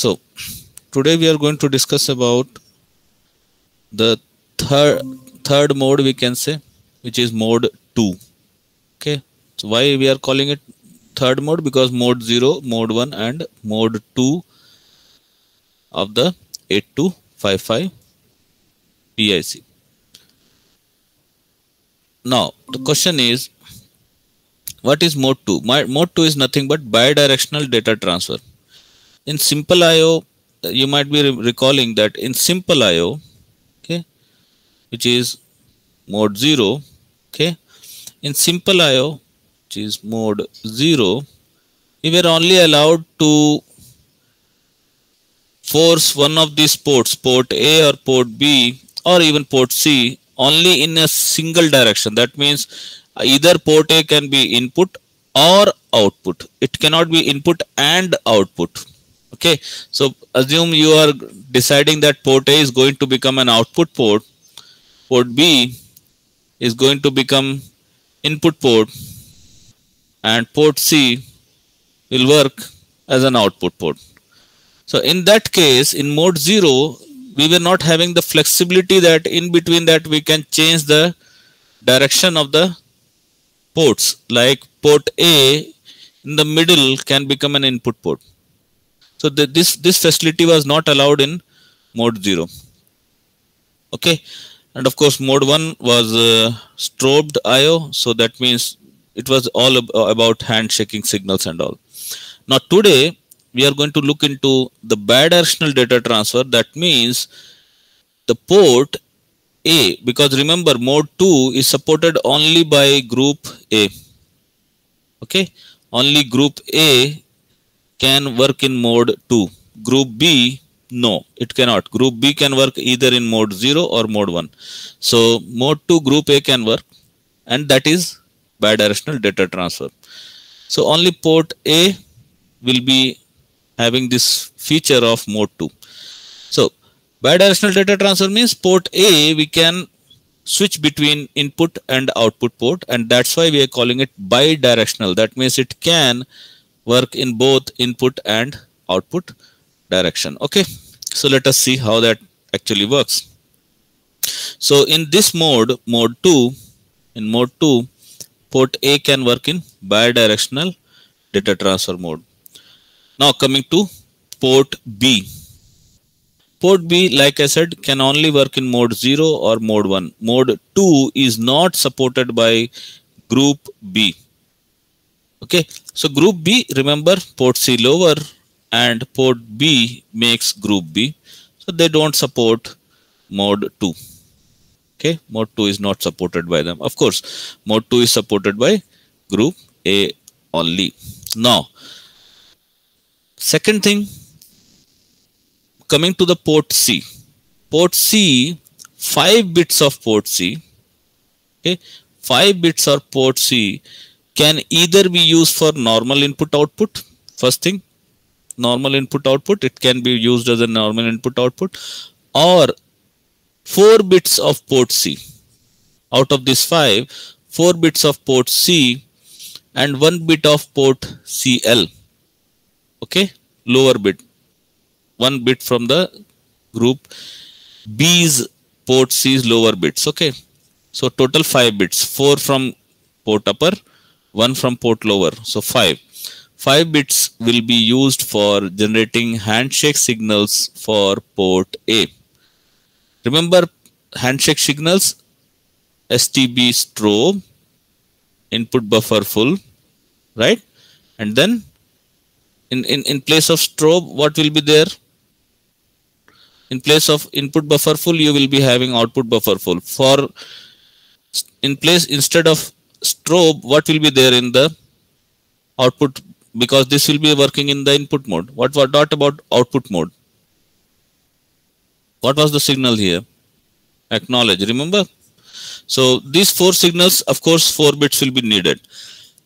so today we are going to discuss about the third third mode we can say which is mode 2 okay? So why we are calling it third mode? Because mode 0 mode 1 and mode 2 of the 8255 PIC now the question is what is mode 2 My, mode 2 is nothing but bidirectional data transfer in simple IO you might be re recalling that in simple IO okay which is mode 0 okay in simple IO which is mode 0 we were only allowed to force one of these ports port A or port B or even port C only in a single direction. That means either port A can be input or output. It cannot be input and output okay so assume you are deciding that port A is going to become an output port port B is going to become input port and port C will work as an output port. So in that case in mode 0 we were not having the flexibility that in between that we can change the direction of the ports like port A in the middle can become an input port so the, this this facility was not allowed in mode 0 okay? And of course mode 1 was uh, strobed IO so that means it was all ab about handshaking signals and all. Now today we are going to look into the bidirectional data transfer. That means the port A because remember mode 2 is supported only by group A. Okay? Only group A can work in mode 2 group B no it cannot. Group B can work either in mode 0 or mode 1 so mode 2 group A can work and that is bidirectional data transfer. So only port A will be having this feature of mode 2 so bidirectional data transfer means port A we can switch between input and output port and that's why we are calling it bidirectional. That means it can work in both input and output direction. Okay so let us see how that actually works. So in this mode mode 2 in mode 2 port a can work in bidirectional data transfer mode. Now coming to port b. Port b like i said can only work in mode 0 or mode 1 mode 2 is not supported by group b. Okay so group b remember port c lower and port b makes group b. So they don't support mode 2 okay mode 2 is not supported by them. Of course mode 2 is supported by group a only. Now second thing coming to the port c. Port c 5 bits of port c. Okay 5 bits of port c can either be used for normal input output? First thing normal input output it can be used as a normal input output. Or 4 bits of port C. Out of this 5 4 bits of port C and 1 bit of port CL okay? Lower bit. 1 bit from the group B's port C's lower bits. Okay? So total 5 bits. 4 from port upper one from port lower. So 5 5 bits will be used for generating handshake signals for port A. Remember handshake signals? STB strobe input buffer full right? And then in, in in place of strobe what will be there? In place of input buffer full you will be having output buffer full. For in place instead of strobe what will be there in the output? Because this will be working in the input mode. What was not about output mode? What was the signal here? Acknowledge remember? So these four signals of course four bits will be needed.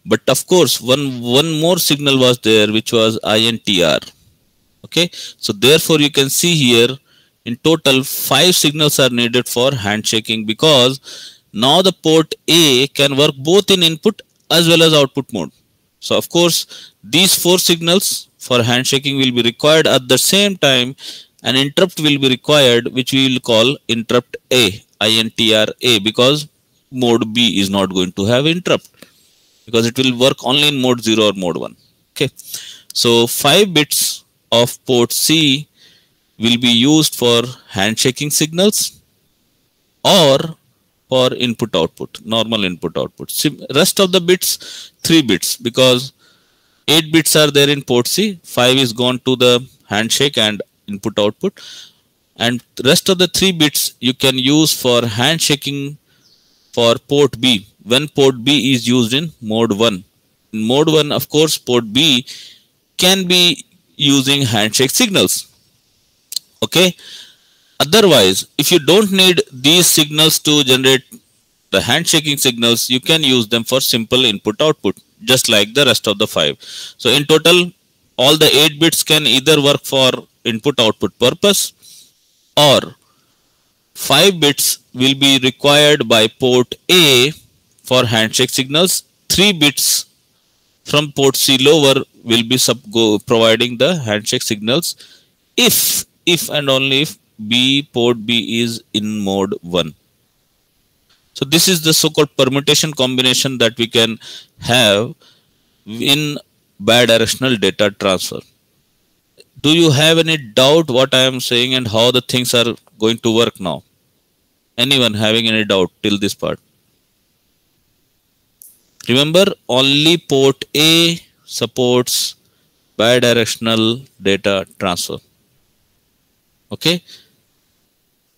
But of course one one more signal was there which was intr okay? So therefore you can see here in total five signals are needed for handshaking because now the port A can work both in input as well as output mode. So of course, these four signals for handshaking will be required at the same time. An interrupt will be required which we will call interrupt A INTR A because mode B is not going to have interrupt because it will work only in mode 0 or mode 1 okay. So 5 bits of port C will be used for handshaking signals or for input output normal input output. Rest of the bits 3 bits because 8 bits are there in port C 5 is gone to the handshake and input output. And rest of the 3 bits you can use for handshaking for port B. When port B is used in mode 1 in mode 1 of course port B can be using handshake signals. Okay otherwise if you don't need these signals to generate the handshaking signals you can use them for simple input output just like the rest of the five. So in total all the eight bits can either work for input output purpose or 5 bits will be required by port A for handshake signals. 3 bits from port C lower will be sub providing the handshake signals if if and only if B port B is in mode 1 so this is the so-called permutation combination that we can have in bidirectional data transfer do you have any doubt what I am saying and how the things are going to work now? Anyone having any doubt till this part? Remember only port A supports bidirectional data transfer. Okay.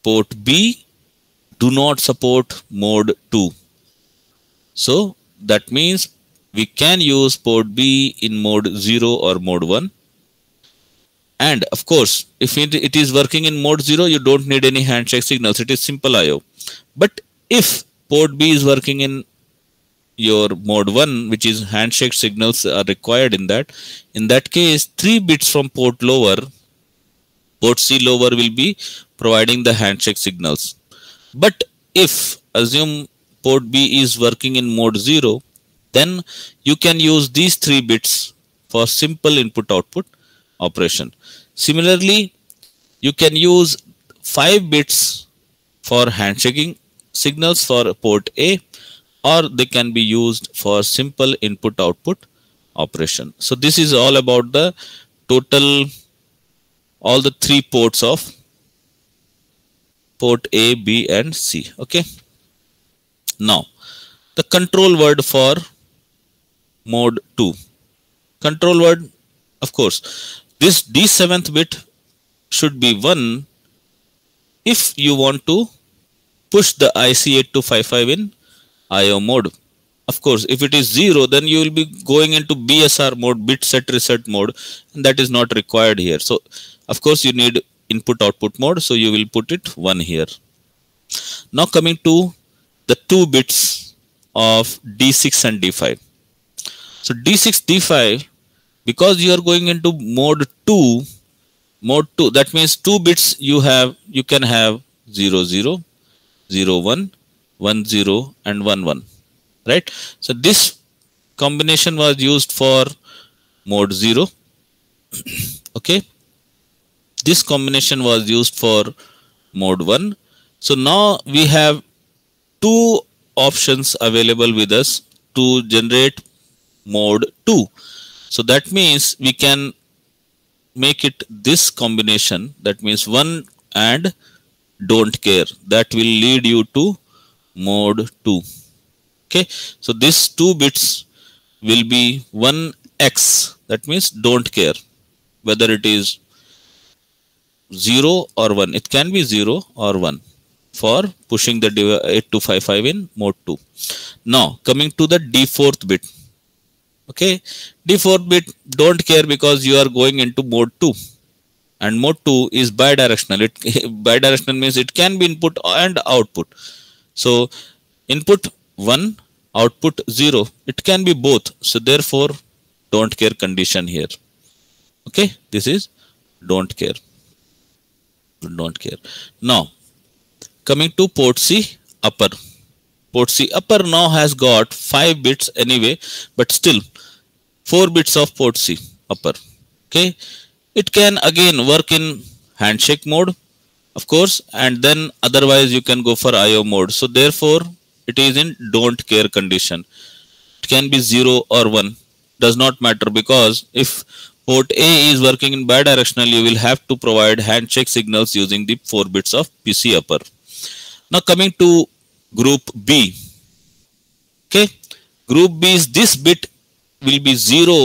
Port B do not support mode 2. So that means we can use port B in mode 0 or mode 1 and of course, if it, it is working in mode 0, you don't need any handshake signals. It is simple IO. But if port B is working in your mode 1, which is handshake signals are required in that, in that case, 3 bits from port lower, port C lower will be providing the handshake signals. But if assume port B is working in mode 0, then you can use these 3 bits for simple input output operation. Similarly, you can use 5 bits for handshaking signals for port A or they can be used for simple input output operation. So this is all about the total all the three ports of port A, B and C. Okay. Now the control word for mode 2. Control word of course this D7th bit should be 1 if you want to push the IC8255 in IO mode. Of course, if it is 0, then you will be going into BSR mode, bit set reset mode, and that is not required here. So, of course, you need input output mode, so you will put it 1 here. Now coming to the two bits of D6 and D5. So D6, D5 because you are going into mode 2 mode 2 that means two bits you have you can have 0 0 0 1 1 0 and 1 1 right so this combination was used for mode 0 okay this combination was used for mode 1 so now we have two options available with us to generate mode 2 so that means we can make it this combination. That means one and don't care. That will lead you to mode 2 okay? So these two bits will be 1x that means don't care. Whether it is 0 or 1 it can be 0 or 1 for pushing the 8255 in mode 2 now coming to the d4th bit. Okay? D4 bit don't care because you are going into mode 2 and mode 2 is bidirectional. It bidirectional means it can be input and output. So input 1 output 0 it can be both. So therefore don't care condition here. Okay? This is don't care don't care. Now coming to port c upper. Port c upper now has got 5 bits anyway but still 4 bits of port C upper. Okay? It can again work in handshake mode of course and then otherwise you can go for IO mode. So therefore it is in don't care condition. It can be 0 or 1 does not matter because if port A is working in bidirectional you will have to provide handshake signals using the 4 bits of PC upper. Now coming to group B. Okay group B is this bit will be 0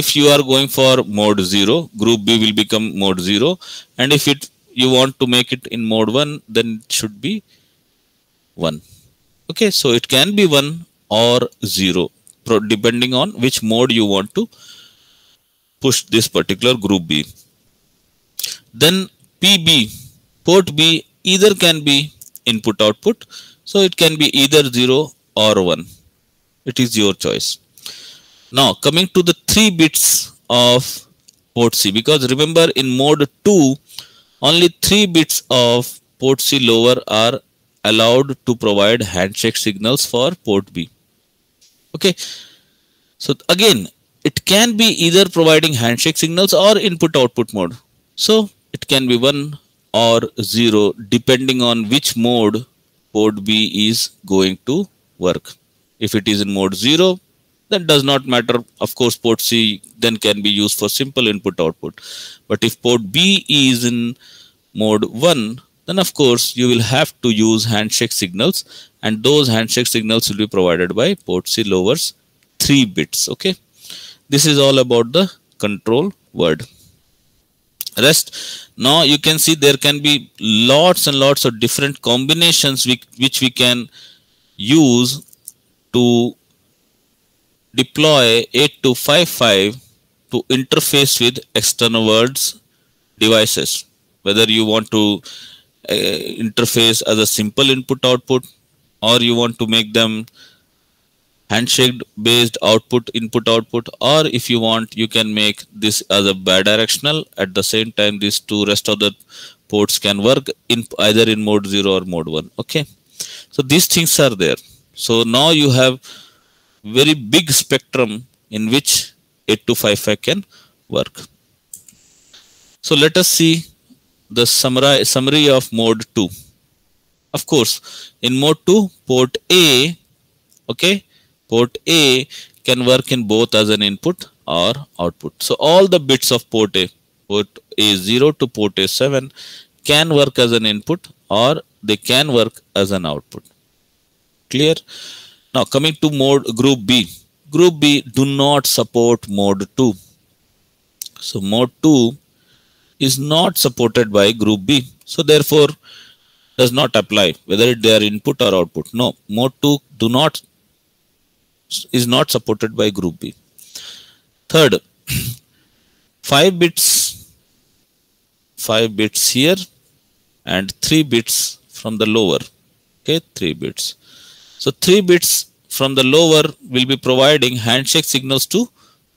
if you are going for mode 0 group B will become mode 0 and if it you want to make it in mode 1 then it should be 1 okay so it can be 1 or 0 depending on which mode you want to push this particular group B then PB port B either can be input output so it can be either 0 or 1 it is your choice now coming to the three bits of port C because remember in mode 2 only three bits of port C lower are allowed to provide handshake signals for port B. Okay. So again, it can be either providing handshake signals or input output mode. So it can be 1 or 0 depending on which mode port B is going to work. If it is in mode 0, that does not matter. Of course, port C then can be used for simple input output. But if port B is in mode 1, then of course you will have to use handshake signals and those handshake signals will be provided by port C lowers 3 bits. Okay. This is all about the control word. Rest. Now you can see there can be lots and lots of different combinations which we can use to deploy 8255 to interface with external words devices whether you want to uh, interface as a simple input output or you want to make them handshake based output input output or if you want you can make this as a bidirectional at the same time these two rest of the ports can work in either in mode 0 or mode 1 okay so these things are there so now you have very big spectrum in which 8255 can work. So let us see the summary, summary of mode 2. Of course, in mode 2, port A, okay, port A can work in both as an input or output. So all the bits of port A, port A0 to port A7 can work as an input or they can work as an output. Clear? Now coming to mode group B. Group B do not support mode 2. So mode 2 is not supported by group B. So therefore does not apply whether they are input or output. No, mode 2 do not is not supported by group B. Third, 5 bits 5 bits here and 3 bits from the lower okay 3 bits so 3 bits from the lower will be providing handshake signals to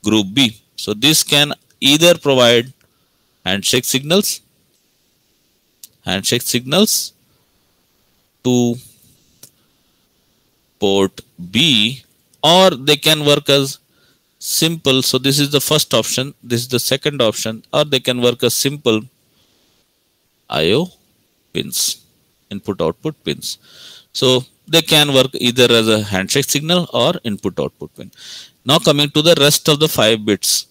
group B. So this can either provide handshake signals, handshake signals to port B or they can work as simple. So this is the first option. This is the second option or they can work as simple IO pins, input output pins. So they can work either as a handshake signal or input output pin. Now coming to the rest of the 5 bits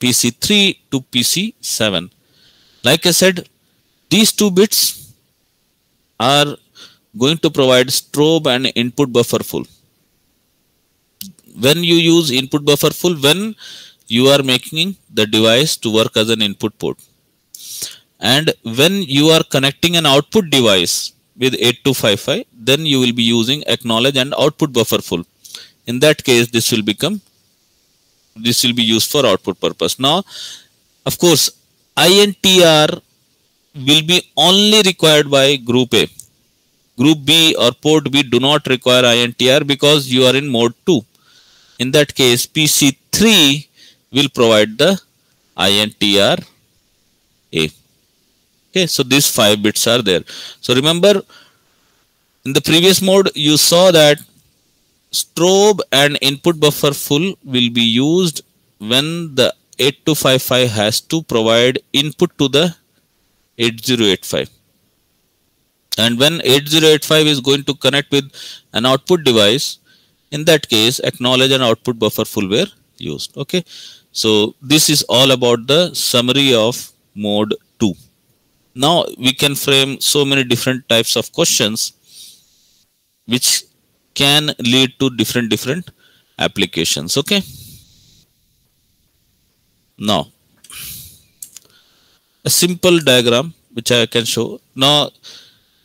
PC3 to PC7. Like I said these two bits are going to provide strobe and input buffer full. When you use input buffer full when you are making the device to work as an input port. And when you are connecting an output device with 8255 then you will be using acknowledge and output buffer full. In that case this will become this will be used for output purpose. Now of course intr will be only required by group a. Group b or port b do not require intr because you are in mode 2 in that case pc3 will provide the intr a. Okay so these five bits are there. So remember in the previous mode you saw that strobe and input buffer full will be used when the 8255 has to provide input to the 8085 and when 8085 is going to connect with an output device in that case acknowledge and output buffer full were used okay? So this is all about the summary of mode 2 now we can frame so many different types of questions which can lead to different different applications okay? Now a simple diagram which I can show. Now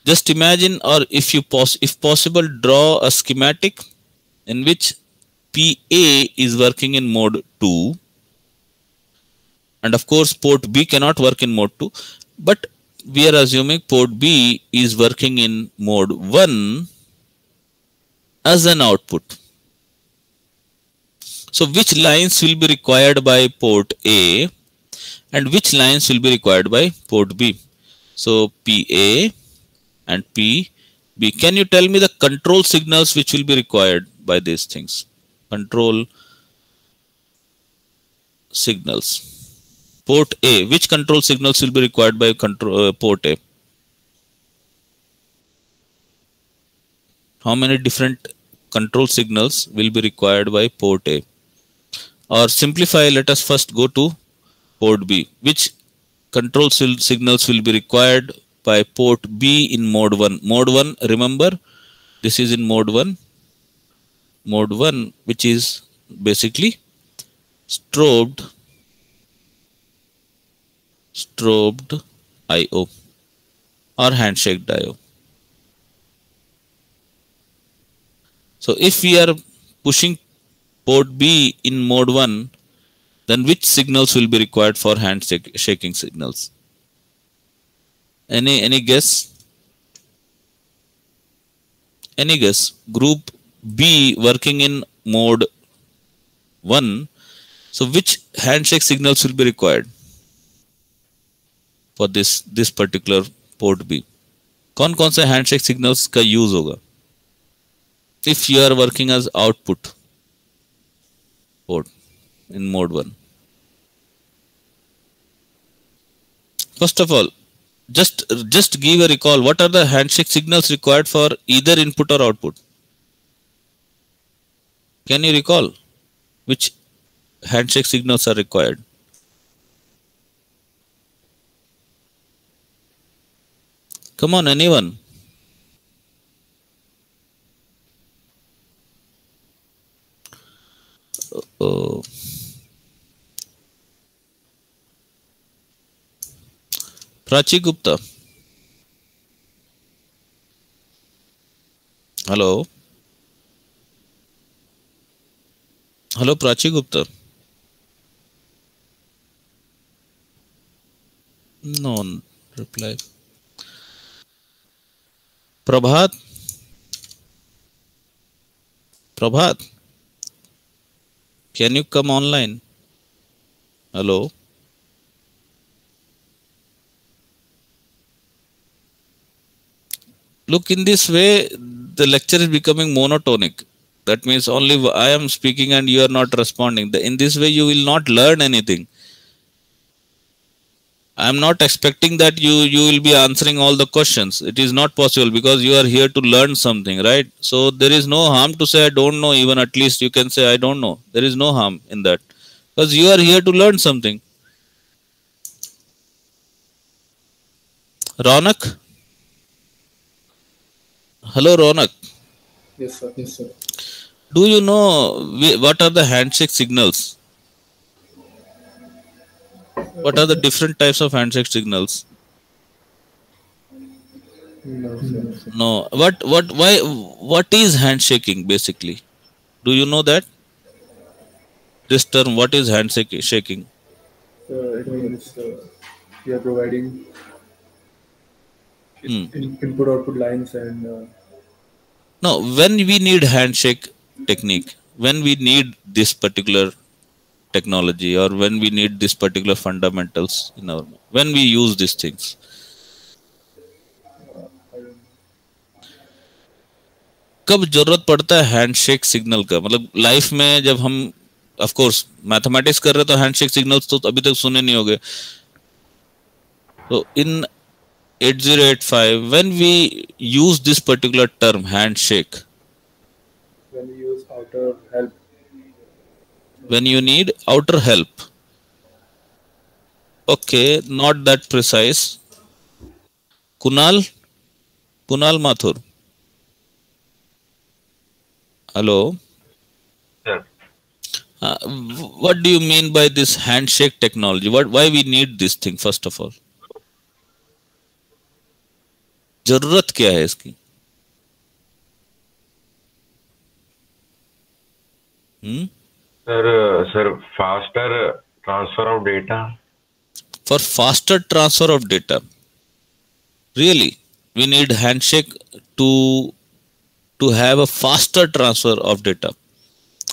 just imagine or if you pos if possible draw a schematic in which PA is working in mode 2 and of course port B cannot work in mode 2 but we are assuming port B is working in mode 1 as an output. So which lines will be required by port A and which lines will be required by port B. So PA and P, B. Can you tell me the control signals which will be required by these things? Control signals. Port A. Which control signals will be required by control, uh, port A? How many different control signals will be required by port A? Or simplify, let us first go to port B. Which control signals will be required by port B in mode 1. Mode 1, remember, this is in mode 1. Mode 1, which is basically strobed, strobed IO or handshake IO. So if we are pushing port B in mode 1, then which signals will be required for handshaking signals? Any any guess? Any guess? Group B working in mode 1. So which handshake signals will be required for this this particular port B? कौन कौन से handshake signals का use होगा if you are working as output port in mode one first of all just just give a recall what are the handshake signals required for either input or output Can you recall which handshake signals are required come on anyone oh Prachi Gupta hello hello Prachi Gupta non reply Prabhat Prabhat can you come online hello look in this way the lecture is becoming monotonic that means only i am speaking and you are not responding. In this way you will not learn anything. I am not expecting that you you will be answering all the questions. It is not possible because you are here to learn something right? So there is no harm to say i don't know even at least you can say i don't know. There is no harm in that. Because you are here to learn something. Ronak? Hello, Ronak. Yes, sir. Yes, sir. Do you know what are the handshake signals? What are the different types of handshake signals? No, sir. No. What? What? Why? What is handshaking basically? Do you know that? This term. What is handshake shaking? Uh, it means uh, we are providing Hmm. in, input output lines and uh, now when we need handshake technique when we need this particular technology or when we need this particular fundamentals in our when we use these things कब ज़रूरत पड़ता है handshake signal का मतलब life में जब हम of course mathematics कर रहे तो हैंडशेक सिग्नल्स तो अभी तक सुने नहीं होंगे तो इन 8085 when we use this particular term handshake. When we use outer help, when you need outer help. Okay not that precise. Kunal? Kunal mathur. Hello? Sir. Uh, what do you mean by this handshake technology? What why we need this thing first of all ज़रूरत क्या है इसकी? Sir sir faster transfer of data for faster transfer of data really we need handshake to to have a faster transfer of data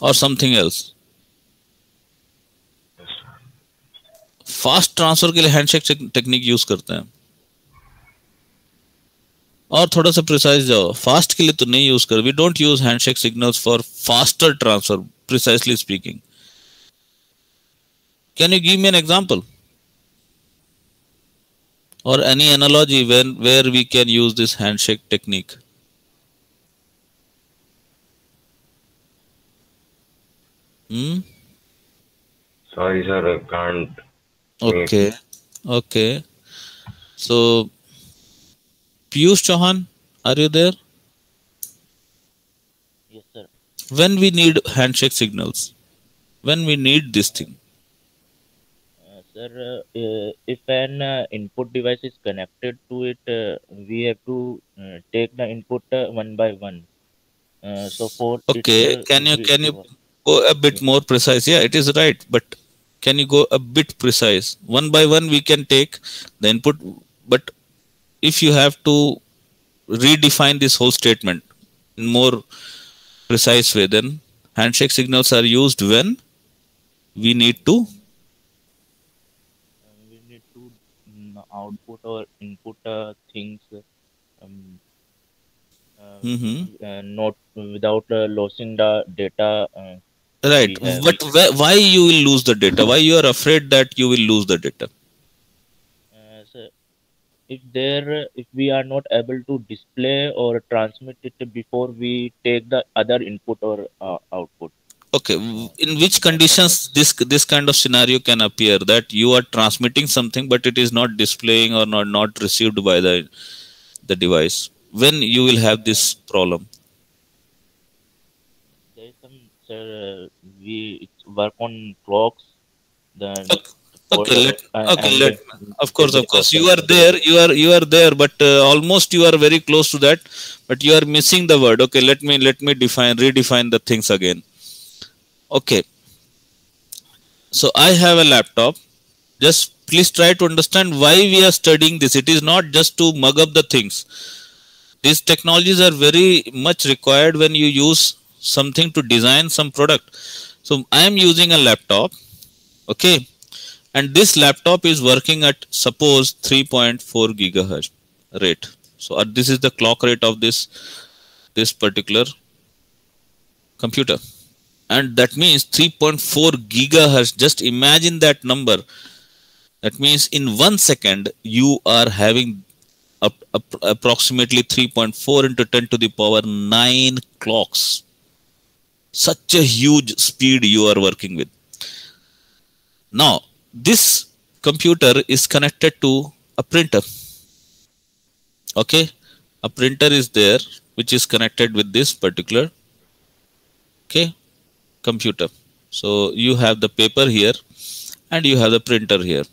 और something else fast transfer के लिए handshake technique use करते हैं। और थोड़ा सा प्रिसाइज जाओ। Fast के लिए तो नहीं यूज़ कर we don't use handshake signals for faster transfer precisely speaking can you give me an example और any analogy when where we can use this handshake technique sorry sir okay okay so piyush chauhan are you there? Yes, sir. when we need handshake signals when we need this thing. Uh, sir, uh, uh, if an uh, input device is connected to it, uh, we have to uh, take the input uh, one by one. Uh, so for okay can you can you go a bit more precise? Yeah it is right but can you go a bit precise? One by one we can take the input but if you have to redefine this whole statement in more precise way then handshake signals are used when we need to we need to mm, output or input uh, things um, uh, Mhm. uh, not without uh, losing the data. Uh, right but wh- why you will lose the data why you are afraid that you will lose the data if there if we are not able to display or transmit it before we take the other input or uh, output. Okay in which conditions this this kind of scenario can appear? That you are transmitting something but it is not displaying or not not received by the the device. When you will have this problem? There is some sir, uh, we work on clocks the okay let uh, okay let of course of course. You are there you are you are there but uh, almost you are very close to that but you are missing the word. Okay let me let me define redefine the things again. Okay. So i have a laptop. Just please try to understand why we are studying this. It is not just to mug up the things. These technologies are very much required when you use something to design some product. So i am using a laptop. Okay and this laptop is working at suppose 3.4 gigahertz rate. So uh, this is the clock rate of this this particular computer. And that means 3.4 gigahertz just imagine that number. That means in one second you are having up, up, approximately 3.4 into 10 to the power 9 clocks. Such a huge speed you are working with. Now this computer is connected to a printer. Okay? A printer is there which is connected with this particular okay computer. So you have the paper here and you have the printer here.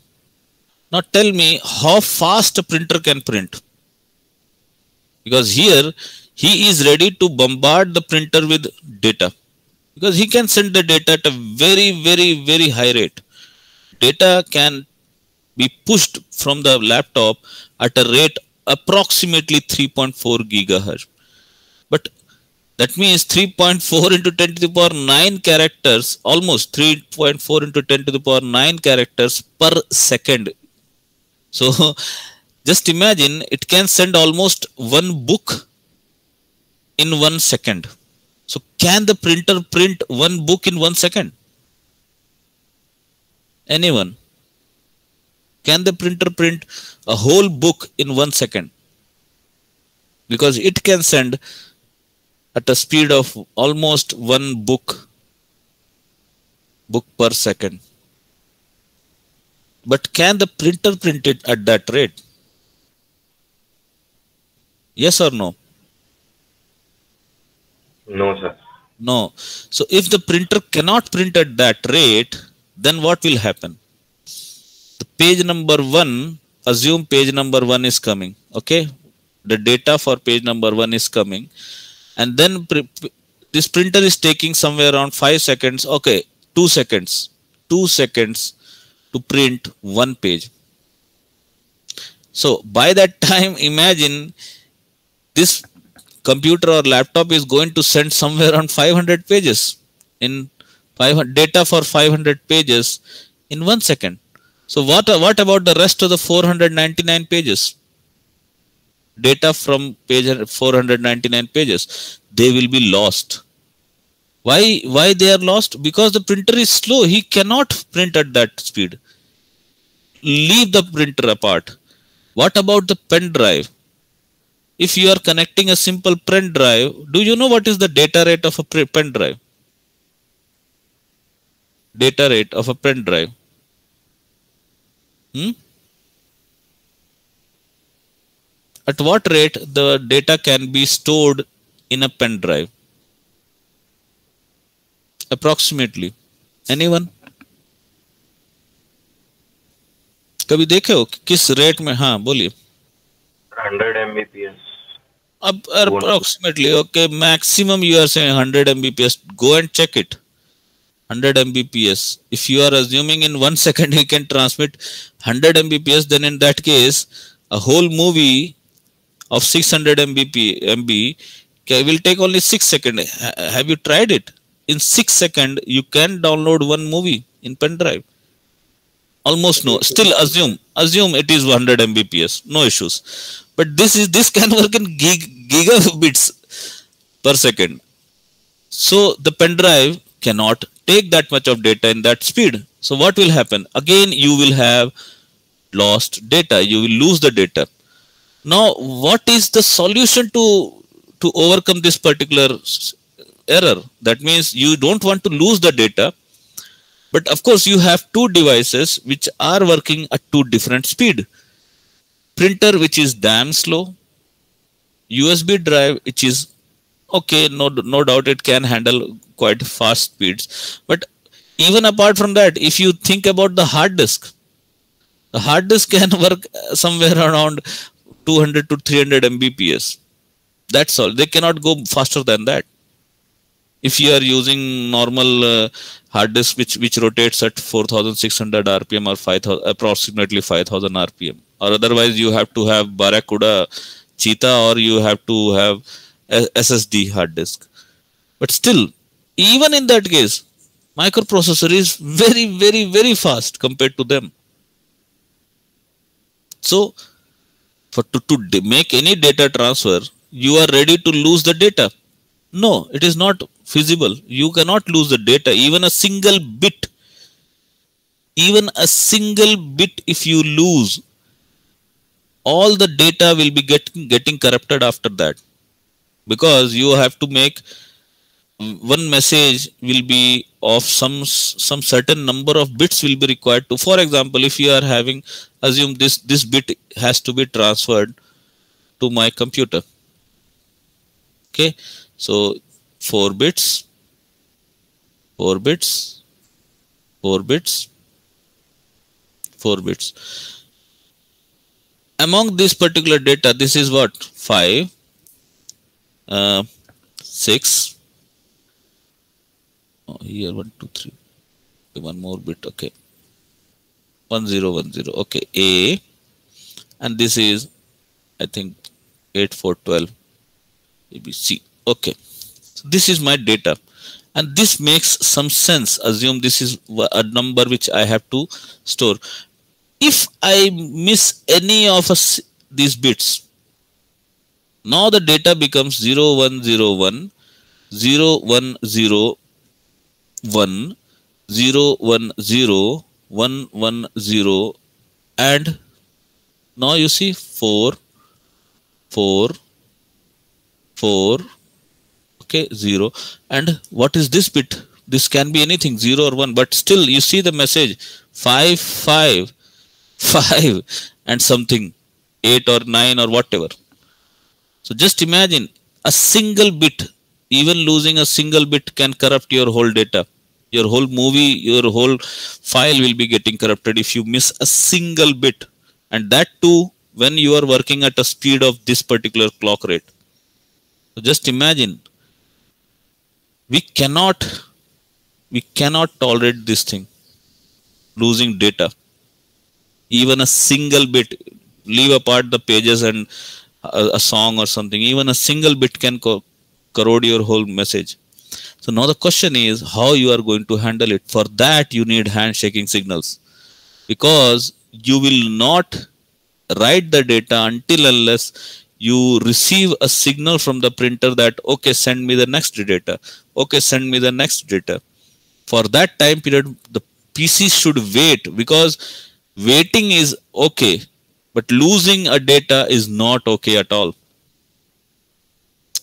Now tell me how fast a printer can print. Because here he is ready to bombard the printer with data. Because he can send the data at a very very very high rate data can be pushed from the laptop at a rate approximately 3.4 gigahertz. But that means 3.4 into 10 to the power 9 characters almost 3.4 into 10 to the power 9 characters per second. So just imagine it can send almost one book in one second. So can the printer print one book in one second Anyone? Can the printer print a whole book in one second? Because it can send at a speed of almost one book book per second. But can the printer print it at that rate? Yes or no? No, sir. No. So if the printer cannot print at that rate, then what will happen? The page number one, assume page number one is coming. Okay. The data for page number one is coming. And then this printer is taking somewhere around five seconds. Okay. Two seconds. Two seconds to print one page. So by that time, imagine this computer or laptop is going to send somewhere around 500 pages in 500 data for 500 pages in one second. So what what about the rest of the 499 pages? Data from page 499 pages, they will be lost. Why why they are lost? Because the printer is slow. He cannot print at that speed. Leave the printer apart. What about the pen drive? if you are connecting a simple pen drive, do you know what is the data rate of a pen drive? Data rate of a pen drive. Hmm? At what rate the data can be stored in a pen drive? Approximately. Anyone? कभी देखे हो कि किस rate में हाँ बोलिए 100 Mbps. Up, approximately okay maximum you are saying 100 mbps go and check it 100 mbps. If you are assuming in one second he can transmit 100 mbps then in that case a whole movie of 600 mbp mb will take only 6 seconds have you tried it? In 6 seconds, you can download one movie in pen drive. Almost no. Still assume assume it is 100 mbps. No issues. But this is this can work in gig, gigabits per second. So the pen drive cannot take that much of data in that speed. So what will happen? Again you will have lost data. You will lose the data. Now what is the solution to to overcome this particular error? That means you don't want to lose the data but of course you have two devices which are working at two different speed. Printer which is damn slow. Usb drive which is okay no no doubt it can handle quite fast speeds. But even apart from that if you think about the hard disk the hard disk can work somewhere around 200 to 300 mbps. That's all. They cannot go faster than that. If you are using normal uh, hard disk which which rotates at 4600 rpm or 5000 approximately 5000 rpm or otherwise you have to have barracuda cheetah or you have to have ssd hard disk. But still even in that case microprocessor is very very very fast compared to them. So for to, to make any data transfer you are ready to lose the data. No it is not feasible. You cannot lose the data even a single bit. Even a single bit if you lose all the data will be getting getting corrupted after that because you have to make one message will be of some some certain number of bits will be required to for example if you are having assume this this bit has to be transferred to my computer. Okay? So 4 bits 4 bits 4 bits 4 bits. Among this particular data this is what? 5 uh, 6 oh, here 1 2 3 Okay, one more bit okay. 1010 okay a. And this is i think 8412 abc okay. So this is my data. And this makes some sense. Assume this is a number which i have to store. If i miss any of these bits now the data becomes 0101 0101 010 1 1 0 and now you see 4 4 4 okay 0 and what is this bit? This can be anything 0 or 1 but still you see the message 5 5 5 and something 8 or 9 or whatever so just imagine a single bit even losing a single bit can corrupt your whole data. Your whole movie your whole file will be getting corrupted if you miss a single bit. And that too when you are working at a speed of this particular clock rate. So just imagine we cannot we cannot tolerate this thing losing data. Even a single bit leave apart the pages and a, a song or something even a single bit can co- corrode your whole message. So now the question is how you are going to handle it. For that you need handshaking signals. Because you will not write the data until unless you receive a signal from the printer that okay send me the next data. Okay send me the next data. For that time period the pc should wait because waiting is okay but losing a data is not okay at all.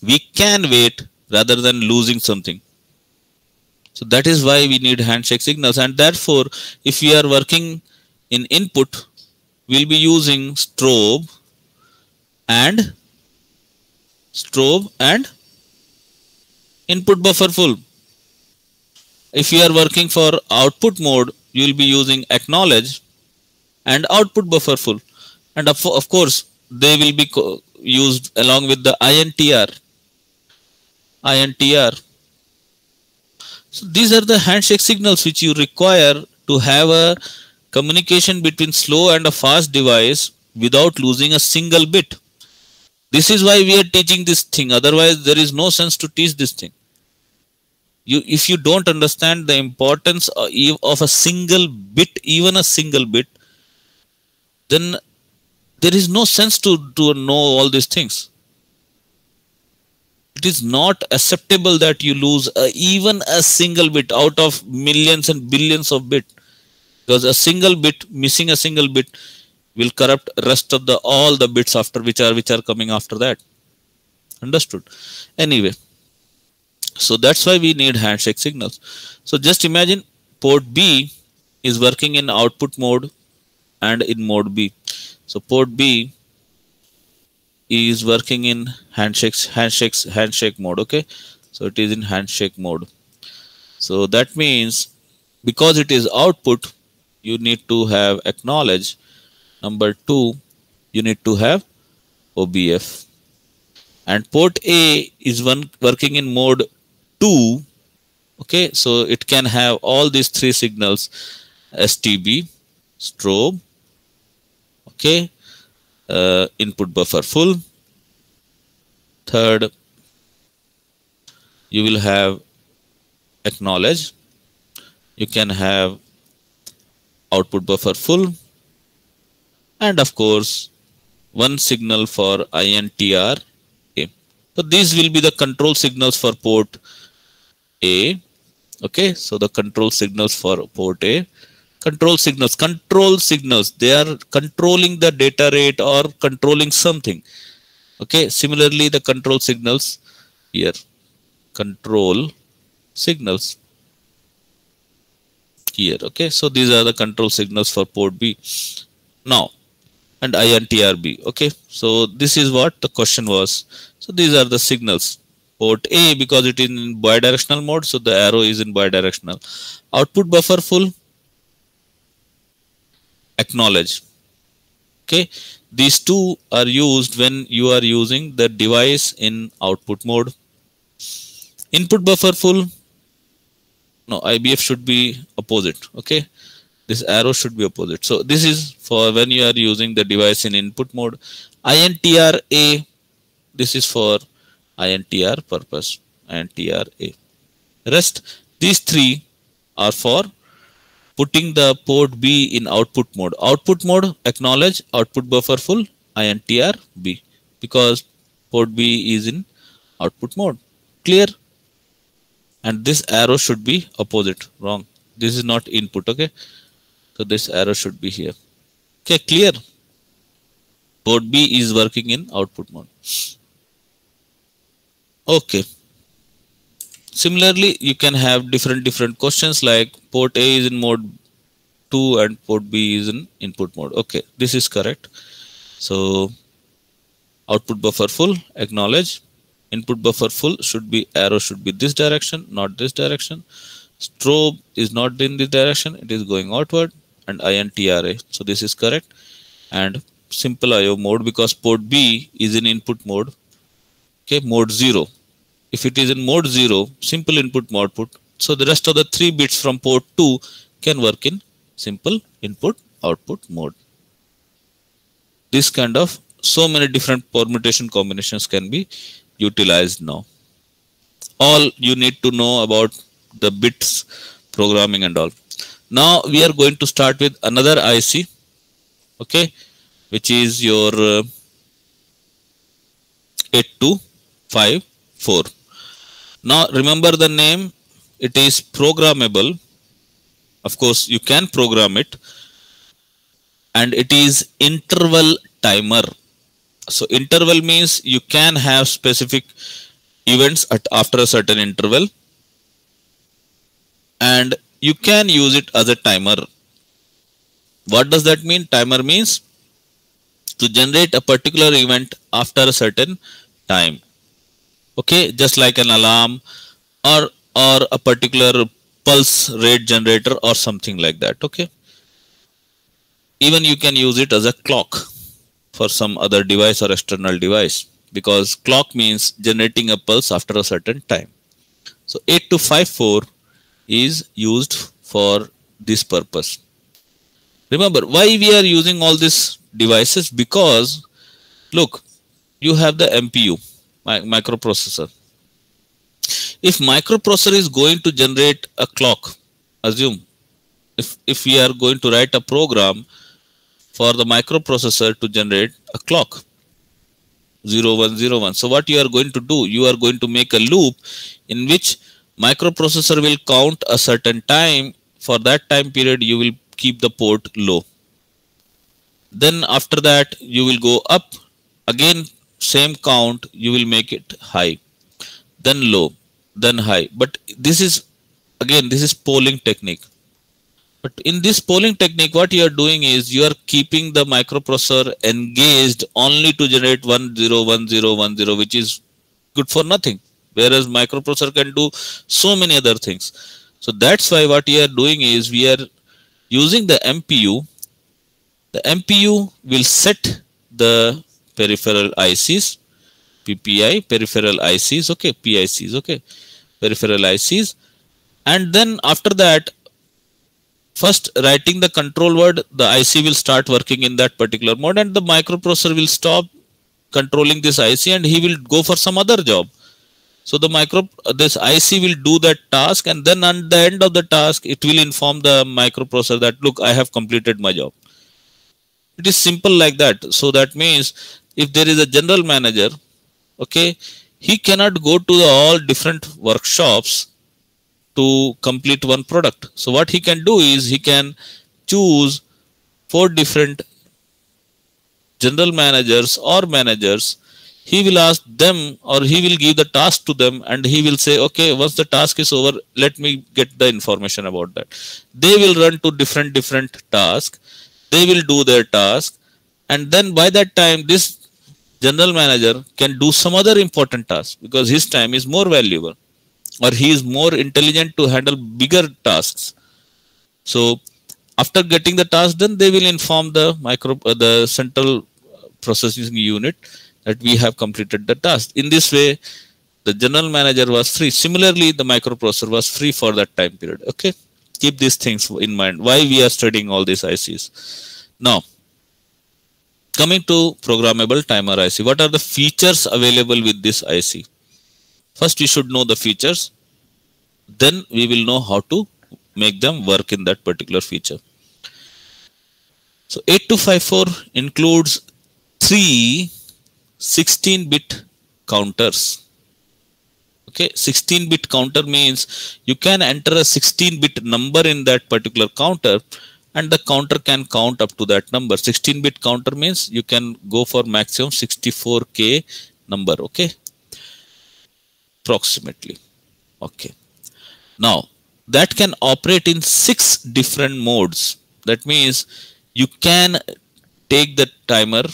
We can wait rather than losing something. So that is why we need handshake signals. And therefore if we are working in input we'll be using strobe and strobe and input buffer full. If you are working for output mode you will be using acknowledge and output buffer full and of, of course they will be used along with the intr intr so these are the handshake signals which you require to have a communication between slow and a fast device without losing a single bit. This is why we are teaching this thing. Otherwise there is no sense to teach this thing. You if you don't understand the importance of a single bit even a single bit then there is no sense to to know all these things. It is not acceptable that you lose uh, even a single bit out of millions and billions of bit. Because a single bit missing a single bit will corrupt rest of the all the bits after which are which are coming after that. Understood? Anyway so that's why we need handshake signals. So just imagine port b is working in output mode and in mode b so port b is working in handshakes handshakes handshake mode okay? So it is in handshake mode. So that means because it is output you need to have acknowledge. Number two you need to have obf and port a is one working in mode 2 okay? So it can have all these three signals stb strobe okay uh, input buffer full. Third you will have acknowledge. You can have output buffer full. And of course one signal for intr a so these will be the control signals for port a okay. So the control signals for port a control signals control signals. They are controlling the data rate or controlling something. Okay similarly the control signals here. Control signals here. Okay so these are the control signals for port b. Now and intrb okay so this is what the question was. So these are the signals. Port a because it is in bidirectional mode so the arrow is in bidirectional. Output buffer full acknowledge. Okay? These two are used when you are using the device in output mode. Input buffer full. No ibf should be opposite. Okay? This arrow should be opposite. So this is for when you are using the device in input mode. Intr a. This is for intr purpose. Intr a. Rest these three are for putting the port b in output mode output mode acknowledge output buffer full intr b because port b is in output mode clear and this arrow should be opposite wrong this is not input okay So this arrow should be here. Okay, clear. Port B is working in output mode. Okay. Similarly, you can have different different questions like port A is in mode 2 and port B is in input mode. Okay, this is correct. So output buffer full, acknowledge. Input buffer full should be arrow should be this direction, not this direction. Strobe is not in this direction, it is going outward and INTRA. So this is correct. And simple IO mode because port B is in input mode. Okay, mode 0. If it is in mode 0, simple input mode put. So the rest of the three bits from port 2 can work in simple input output mode. This kind of so many different permutation combinations can be utilized now. All you need to know about the bits programming and all. Now we are going to start with another IC, okay, which is your uh, 8254. Now remember the name, it is programmable. Of course, you can program it and it is interval timer. So interval means you can have specific events at after a certain interval and you can use it as a timer. What does that mean? Timer means to generate a particular event after a certain time. Okay, just like an alarm or or a particular pulse rate generator or something like that. Okay. Even you can use it as a clock for some other device or external device because clock means generating a pulse after a certain time. So 8254 is used for this purpose. Remember why we are using all these devices because look you have the MPU microprocessor. If microprocessor is going to generate a clock assume if, if we are going to write a program for the microprocessor to generate a clock 0101 so what you are going to do? You are going to make a loop in which microprocessor will count a certain time. For that time period you will keep the port low. Then after that you will go up again same count you will make it high. Then low then high. But this is again this is polling technique. But in this polling technique what you are doing is you are keeping the microprocessor engaged only to generate 101010 which is good for nothing. Whereas microprocessor can do so many other things. So that's why what we are doing is we are using the MPU the MPU will set the peripheral ICs PPI peripheral ICs okay PICs okay peripheral ICs and then after that first writing the control word the IC will start working in that particular mode and the microprocessor will stop controlling this IC and he will go for some other job so the micro this IC will do that task and then at the end of the task it will inform the microprocessor that look I have completed my job. It is simple like that. So that means if there is a general manager, okay, he cannot go to the all different workshops to complete one product. So what he can do is he can choose four different general managers or managers. He will ask them or he will give the task to them and he will say okay once the task is over let me get the information about that. They will run to different different tasks they will do their task. And then by that time this general manager can do some other important task because his time is more valuable or he is more intelligent to handle bigger tasks so after getting the task done they will inform the micro uh, the central processing unit that we have completed the task. In this way, the general manager was free. Similarly, the microprocessor was free for that time period. Okay, keep these things in mind. Why we are studying all these ICs. Now, coming to programmable timer IC. What are the features available with this IC? First, we should know the features. Then we will know how to make them work in that particular feature. So 8254 includes three 16 bit counters okay 16 bit counter means you can enter a 16 bit number in that particular counter and the counter can count up to that number. 16 bit counter means you can go for maximum 64k number okay? Approximately. Okay. Now that can operate in six different modes. That means you can take the timer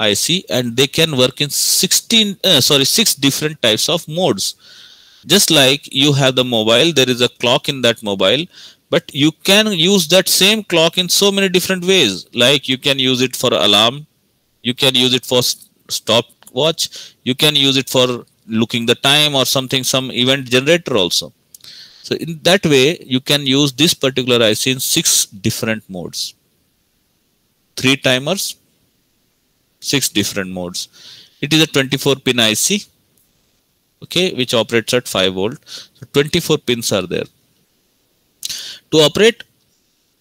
IC and they can work in 16 uh, sorry six different types of modes. Just like you have the mobile there is a clock in that mobile but you can use that same clock in so many different ways. Like you can use it for alarm. You can use it for stopwatch. You can use it for looking the time or something some event generator also. So in that way you can use this particular IC in six different modes. Three timers six different modes. It is a 24 pin IC okay which operates at 5 volt. So 24 pins are there to operate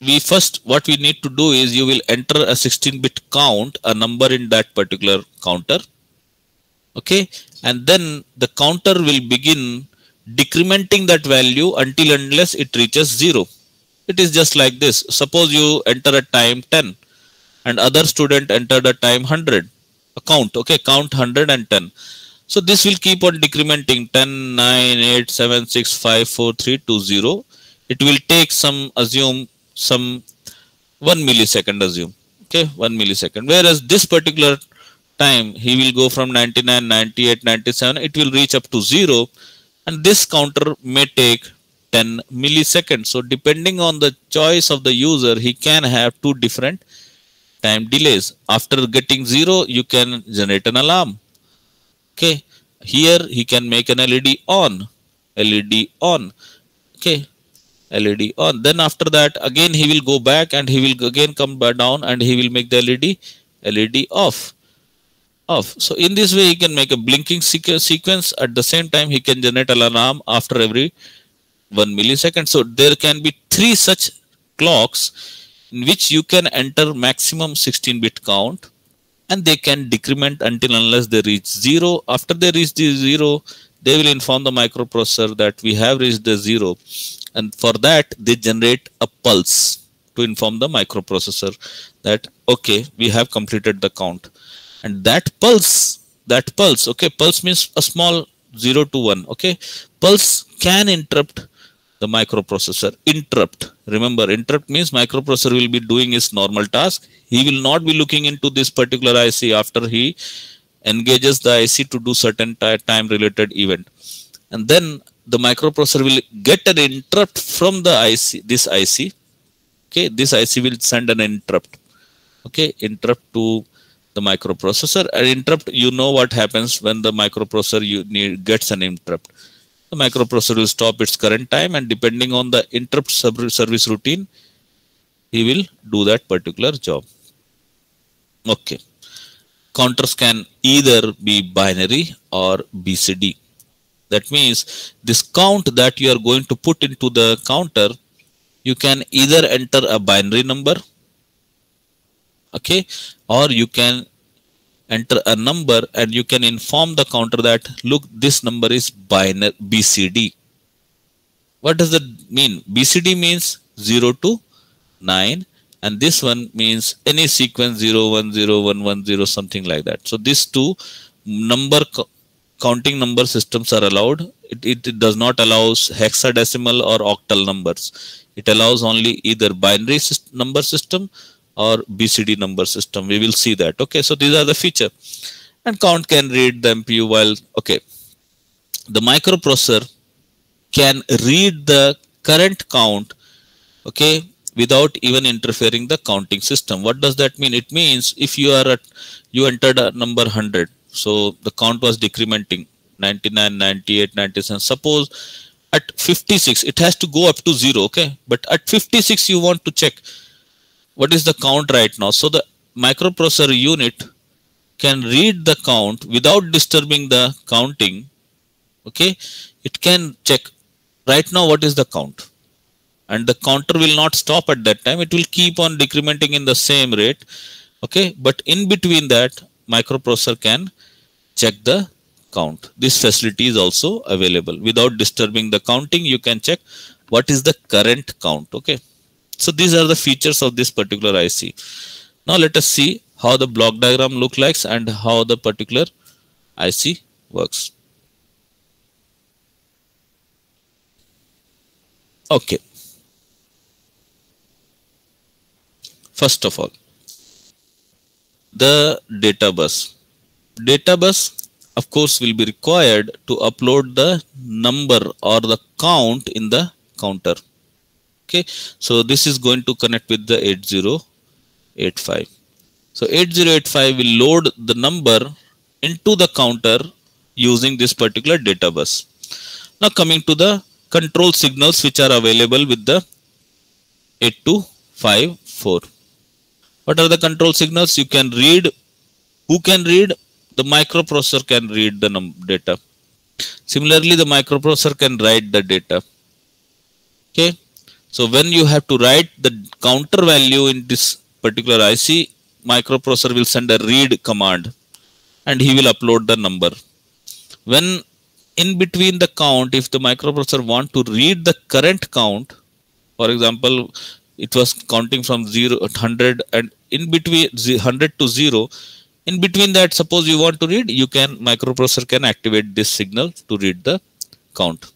we first what we need to do is you will enter a 16 bit count a number in that particular counter okay? And then the counter will begin decrementing that value until unless it reaches 0 it is just like this. Suppose you enter a time 10 and other student entered a time 100 a count okay? Count 110 so this will keep on decrementing 10 9 8 7 6 5 4 3 2 0 it will take some assume some 1 millisecond assume. Okay 1 millisecond. Whereas this particular time he will go from 99 98 97 it will reach up to 0 and this counter may take 10 milliseconds. So depending on the choice of the user he can have two different time delays. After getting 0 you can generate an alarm. Okay here he can make an led on. Led on. Okay led on oh, then after that again he will go back and he will again come down and he will make the led led off. Off. So in this way he can make a blinking sequence. At the same time he can generate an alarm after every one millisecond. So there can be three such clocks in which you can enter maximum 16 bit count and they can decrement until unless they reach zero. After they reach the zero they will inform the microprocessor that we have reached the zero. And for that they generate a pulse to inform the microprocessor that okay we have completed the count. And that pulse that pulse okay pulse means a small 0 to 1 okay? Pulse can interrupt the microprocessor. Interrupt. Remember interrupt means microprocessor will be doing his normal task. He will not be looking into this particular IC after he engages the IC to do certain time related event. And then the microprocessor will get an interrupt from the IC this IC okay this IC will send an interrupt. Okay interrupt to the microprocessor. And interrupt you know what happens when the microprocessor you need, gets an interrupt. The microprocessor will stop its current time and depending on the interrupt service routine he will do that particular job. Okay counters can either be binary or bcd that means this count that you are going to put into the counter you can either enter a binary number okay or you can enter a number and you can inform the counter that look this number is binary bcd what does that mean? Bcd means 0 to 9 and this one means any sequence 0 1 0 1 1 0 something like that so these two number co counting number systems are allowed it, it, it does not allow hexadecimal or octal numbers it allows only either binary syst number system or BCD number system. We will see that. Okay, so these are the feature. And count can read the MPU while, okay. The microprocessor can read the current count, okay, without even interfering the counting system. What does that mean? It means if you are at, you entered a number 100, so the count was decrementing 99, 98, 97. Suppose at 56, it has to go up to zero, okay? But at 56, you want to check what is the count right now. So the microprocessor unit can read the count without disturbing the counting. Okay, it can check right now what is the count and the counter will not stop at that time. It will keep on decrementing in the same rate. Okay, but in between that microprocessor can check the count. This facility is also available without disturbing the counting. You can check what is the current count. Okay So these are the features of this particular IC. Now let us see how the block diagram look like and how the particular IC works. Okay. First of all, the data bus. Data bus, of course, will be required to upload the number or the count in the counter. Okay, so this is going to connect with the 8085. So 8085 will load the number into the counter using this particular data bus. Now coming to the control signals which are available with the 8254. What are the control signals? You can read. Who can read? The microprocessor can read the data. Similarly, the microprocessor can write the data. Okay. So when you have to write the counter value in this particular IC, microprocessor will send a read command and he will upload the number. When in between the count, if the microprocessor want to read the current count, for example, it was counting from 0 100 and in between 100 to 0 in between that suppose you want to read you can microprocessor can activate this signal to read the count.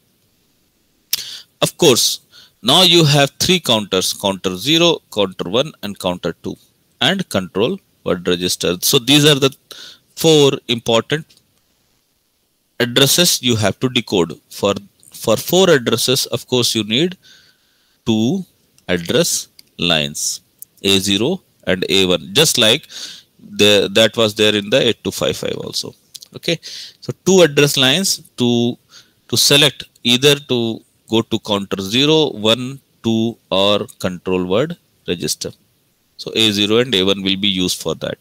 Of course now you have three counters counter 0 counter 1 and counter 2 and control word register. So these are the four important addresses you have to decode. For for four addresses of course you need two address lines A0 and A1 just like the that was there in the 8255 also. Okay? So two address lines to to select either to go to counter 0 1 2 or control word register. So A0 and A1 will be used for that.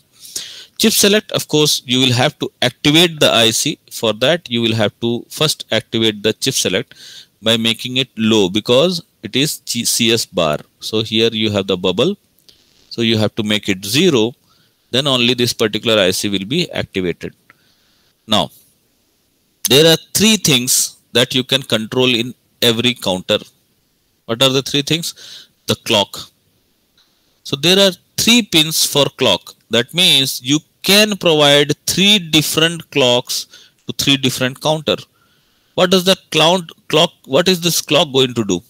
Chip select of course you will have to activate the IC for that you will have to first activate the chip select by making it low because it is CS bar. So here you have the bubble. So you have to make it zero. Then only this particular IC will be activated. Now, there are three things that you can control in every counter. What are the three things? The clock. So there are three pins for clock. That means you can provide three different clocks to three different counter. What does the clock, what is this clock going to do?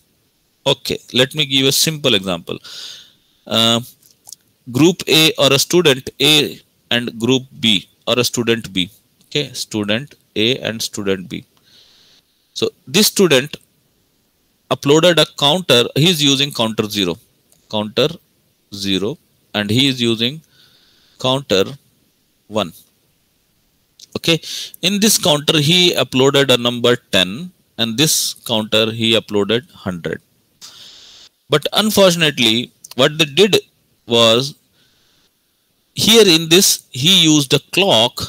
Okay, let me give a simple example. Uh, group A or a student A and group B or a student B. Okay, student A and student B. So this student uploaded a counter, he is using counter 0, counter 0 and he is using counter 1. Okay, in this counter he uploaded a number 10 and this counter he uploaded 100 but unfortunately, what they did was here in this, he used a clock,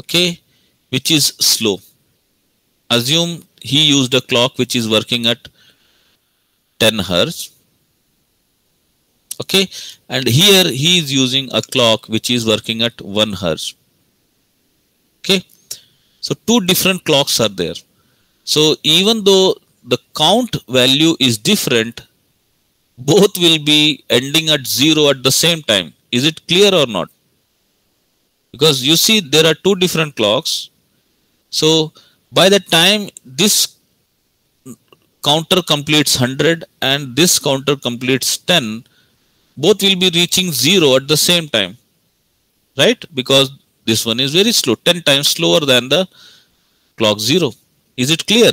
okay, which is slow. Assume he used a clock which is working at 10 hertz. Okay, and here he is using a clock which is working at 1 hertz. Okay, so two different clocks are there. So even though the count value is different, both will be ending at 0 at the same time. Is it clear or not? Because you see there are two different clocks. So by the time this counter completes 100 and this counter completes 10, both will be reaching 0 at the same time. Right? Because this one is very slow, 10 times slower than the clock 0. Is it clear?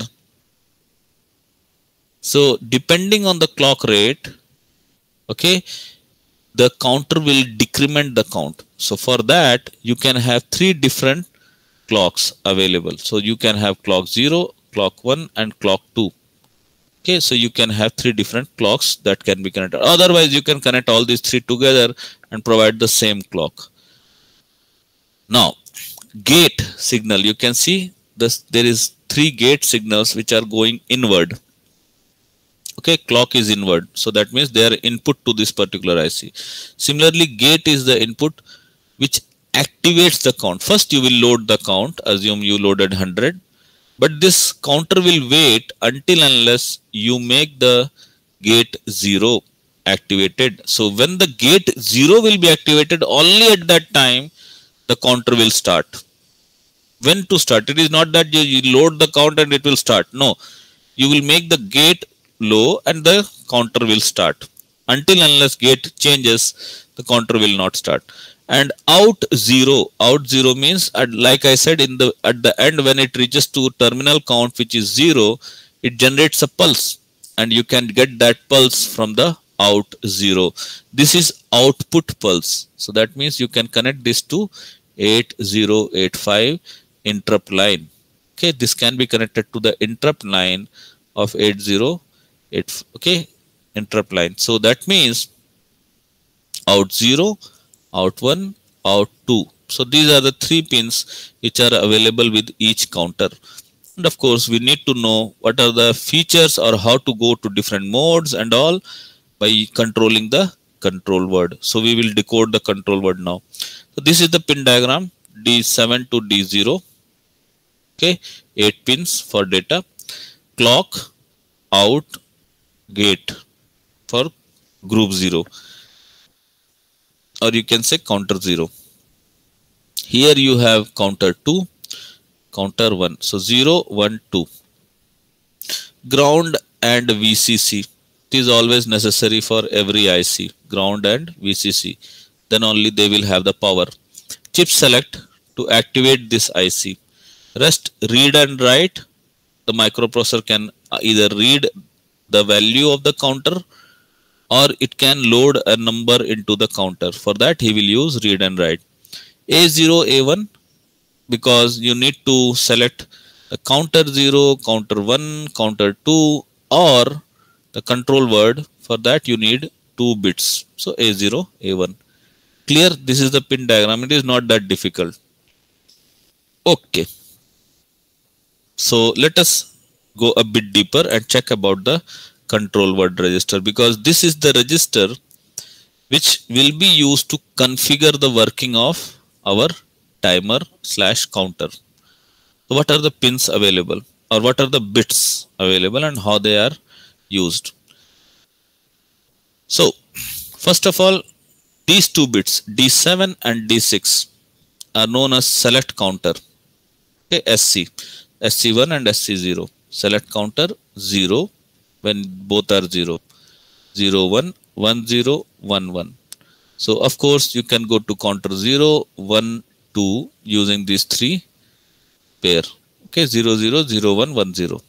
So depending on the clock rate, okay, the counter will decrement the count. So for that, you can have three different clocks available. So you can have clock 0, clock 1 and clock 2. Okay, so you can have three different clocks that can be connected. Otherwise, you can connect all these three together and provide the same clock. Now, gate signal, you can see this, there is three gate signals which are going inward okay clock is inward so that means they are input to this particular IC similarly gate is the input which activates the count first you will load the count assume you loaded 100 but this counter will wait until unless you make the gate 0 activated. So when the gate 0 will be activated, only at that time the counter will start. When to start? It is not that you, you load the count and it will start. No, you will make the gate low and the counter will start. Until unless gate changes, the counter will not start. And out 0, out 0 means at, like I said in the at the end when it reaches to terminal count which is 0, it generates a pulse and you can get that pulse from the out 0. This is output pulse. So that means you can connect this to 8085 interrupt line. Okay, this can be connected to the interrupt line of 808 okay interrupt line. So that means out 0, out 1, out 2. So these are the three pins which are available with each counter. And of course, we need to know what are the features or how to go to different modes and all by controlling the control word. So we will decode the control word now. So this is the pin diagram D7 to D0. Okay, 8 pins for data. Clock, out, gate for group 0 or you can say counter 0. Here you have counter 2 counter 1. So 0, 1, 2. Ground and VCC. It is always necessary for every IC. Ground and VCC. Then only they will have the power. Chip select to activate this IC. Rest read and write. The microprocessor can either read the value of the counter or it can load a number into the counter. For that he will use read and write. A0, A1 because you need to select the counter 0, counter 1, counter 2 or the control word for that you need 2 bits. So A0, A1. Clear? This is the pin diagram. It is not that difficult. Okay. So let us go a bit deeper and check about the control word register because this is the register which will be used to configure the working of our timer slash counter. So what are the pins available or what are the bits available and how they are used. So first of all these two bits D7 and D6 are known as select counter okay SC SC1 and SC0 select counter 0 when both are 0 0 1 1 0 1 1 so of course you can go to counter 0 1 2 using these three pair. Okay 0 0 0 1 1 0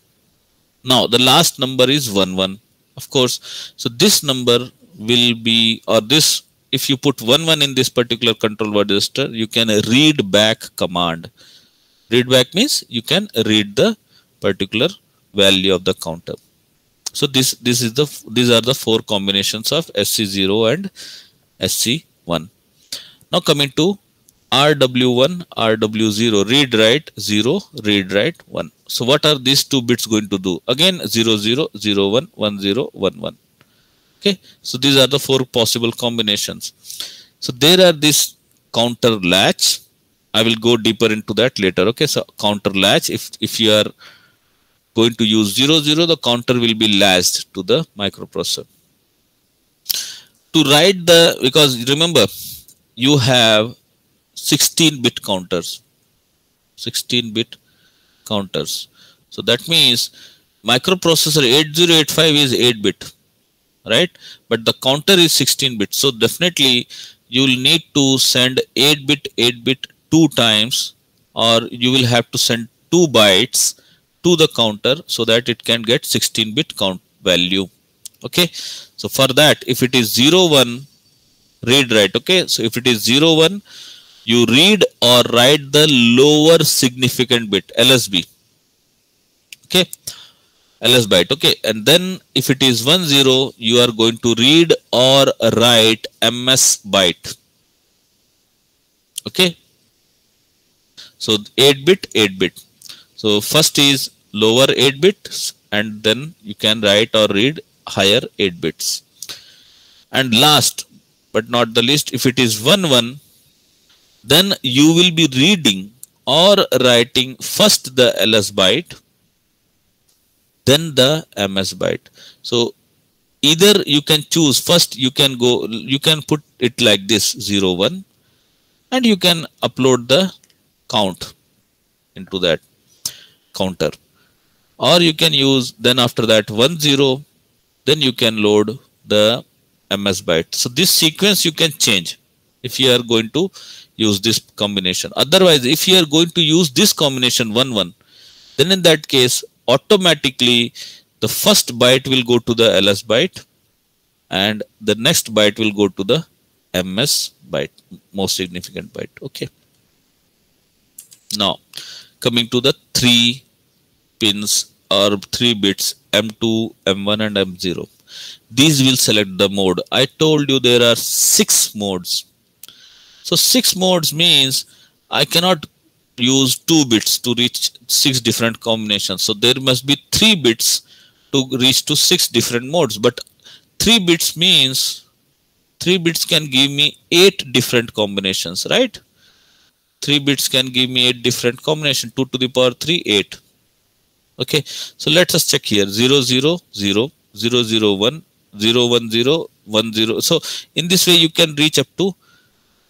now the last number is 1 1 of course so this number will be or this if you put 1 1 in this particular control word register you can read back command. Read back means you can read the particular value of the counter so this this is the these are the four combinations of sc0 and sc1 now coming to RW1, RW0, read write 0, read write 1. So what are these two bits going to do? Again 0, 0, 0, 1, 1, 0, 1, 1. Okay, so these are the four possible combinations. So there are this counter latch. I will go deeper into that later. Okay, so counter latch, if, if you are going to use 0, 0, the counter will be latched to the microprocessor. To write the, because remember, you have 16 bit counters. 16 bit counters. So that means microprocessor 8085 is 8 bit right? But the counter is 16 bit. So definitely you will need to send 8 bit 8 bit two times or you will have to send two bytes to the counter so that it can get 16 bit count value. Okay? So for that if it is 0 1 read write. Okay? So if it is 0 1 you read or write the lower significant bit LSB okay? LS byte. Okay? And then if it is 1 0 you are going to read or write MS byte. Okay? So 8 bit 8 bit. So first is lower 8 bits and then you can write or read higher 8 bits. And last but not the least if it is 1 1 then you will be reading or writing first the ls byte then the ms byte. So either you can choose first you can go you can put it like this 0 1 and you can upload the count into that counter or you can use then after that 1 0 then you can load the ms byte. So this sequence you can change if you are going to use this combination. Otherwise if you are going to use this combination 1 1 then in that case automatically the first byte will go to the ls byte and the next byte will go to the ms byte most significant byte. Okay. Now coming to the three pins are three bits m2 m1 and m0 these will select the mode. I told you there are six modes. So six modes means i cannot use two bits to reach six different combinations. So there must be three bits to reach to six different modes. But three bits means three bits can give me eight different combinations right? Three bits can give me eight different combination. 2 to the power 3 8 okay so let us check here. 0 0 0 0 0 1 0 1 0 1 0 so in this way you can reach up to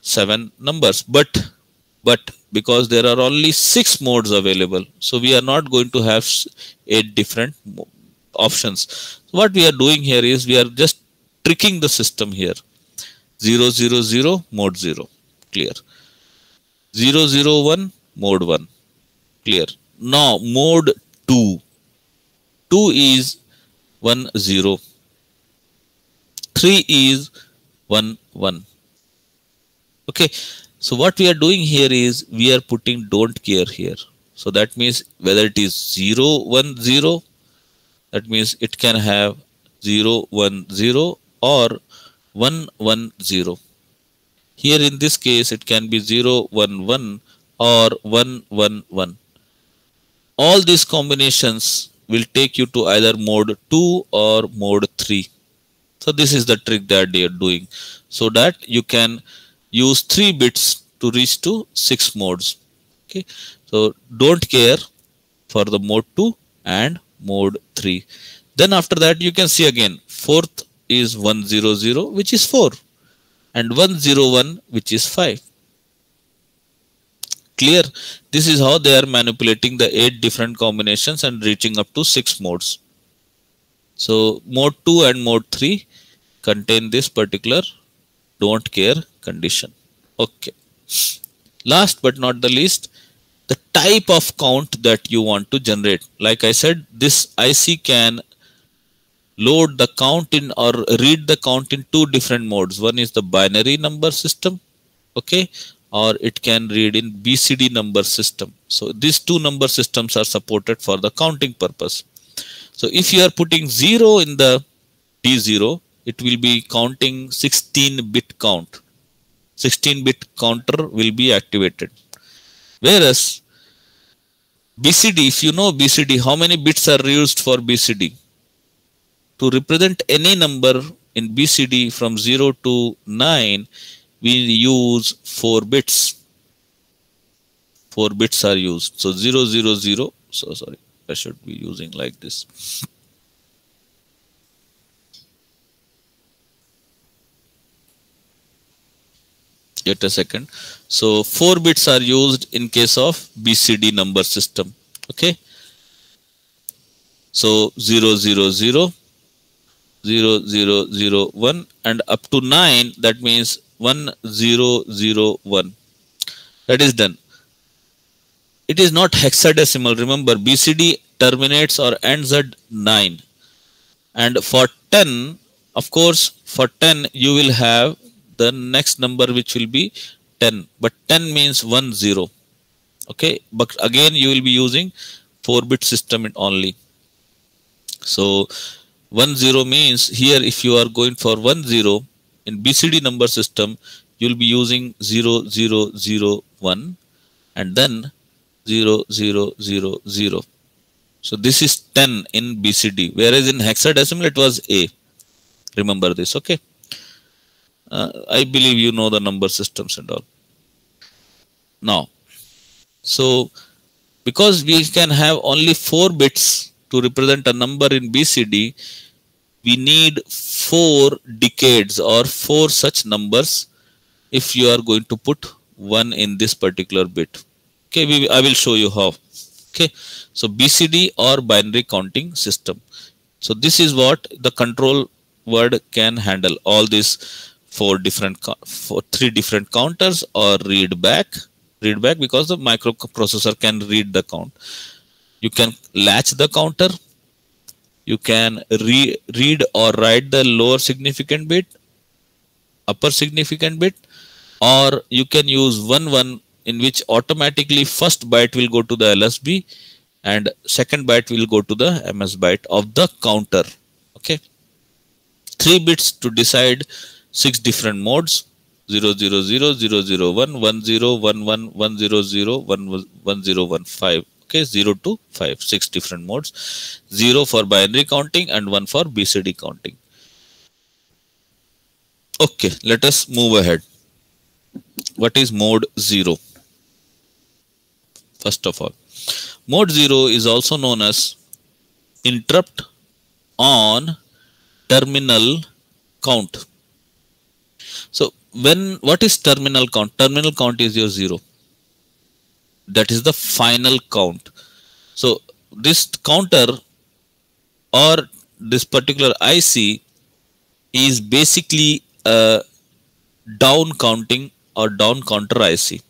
seven numbers. But but because there are only six modes available so we are not going to have eight different options. So what we are doing here is we are just tricking the system here. 0 0 0 mode 0 clear. 0 0 001 mode 1 clear. Now mode 2 2 is 1 0 3 is 1 1 okay so what we are doing here is we are putting don't care here. So that means whether it is 0 1 0 that means it can have 0 1 0 or 1 1 0 here in this case, it can be 0, 1, 1 or 1, 1, 1. All these combinations will take you to either mode 2 or mode 3. So this is the trick that they are doing so that you can use 3 bits to reach to 6 modes. Okay. So don't care for the mode 2 and mode 3. Then after that you can see again fourth is 100 which is 4 and 101 which is 5 clear. This is how they are manipulating the eight different combinations and reaching up to six modes. So mode 2 and mode 3 contain this particular don't care condition. Okay. Last but not the least the type of count that you want to generate. Like i said this ic can load the count in or read the count in two different modes. One is the binary number system. Okay or it can read in bcd number system. So these two number systems are supported for the counting purpose. So if you are putting 0 in the d0 it will be counting 16 bit count. 16 bit counter will be activated. Whereas bcd if you know bcd how many bits are used for bcd to represent any number in BCD from 0 to 9, we use 4 bits. 4 bits are used. So 0, 0, 0. So sorry, I should be using like this. Yet a second. So 4 bits are used in case of BCD number system. Okay. So 0, 0, 0. 0 0 0 1 and up to 9 that means 1 0 0 1 that is done. It is not hexadecimal. Remember bcd terminates or ends at 9 and for 10 of course for 10 you will have the next number which will be 10 but 10 means 1 0 okay? But again you will be using 4 bit system only. So 1 0 means here if you are going for 1 0 in BCD number system you will be using 0 0 0 1 and then 0 0 0 0. So this is 10 in BCD whereas in hexadecimal it was A. Remember this okay. Uh, I believe you know the number systems and all. Now so because we can have only 4 bits to represent a number in BCD, we need four decades or four such numbers if you are going to put one in this particular bit. Okay we, i will show you how. Okay so bcd or binary counting system. So this is what the control word can handle. All these four different four three different counters or read back read back because the microprocessor can read the count. You can latch the counter you can re- read or write the lower significant bit upper significant bit or you can use one one in which automatically first byte will go to the lsb and second byte will go to the ms byte of the counter okay? Three bits to decide six different modes. 0 0 0 0 0 1 1 0 1 1 1 0 0 1 1 0 1 5 okay 0 to 5 six different modes. 0 for binary counting and 1 for bcd counting. Okay let us move ahead. What is mode 0 first of all mode 0 is also known as interrupt on terminal count. So when what is terminal count? Terminal count is your 0 that is the final count. So this counter or this particular ic is basically a down counting or down counter ic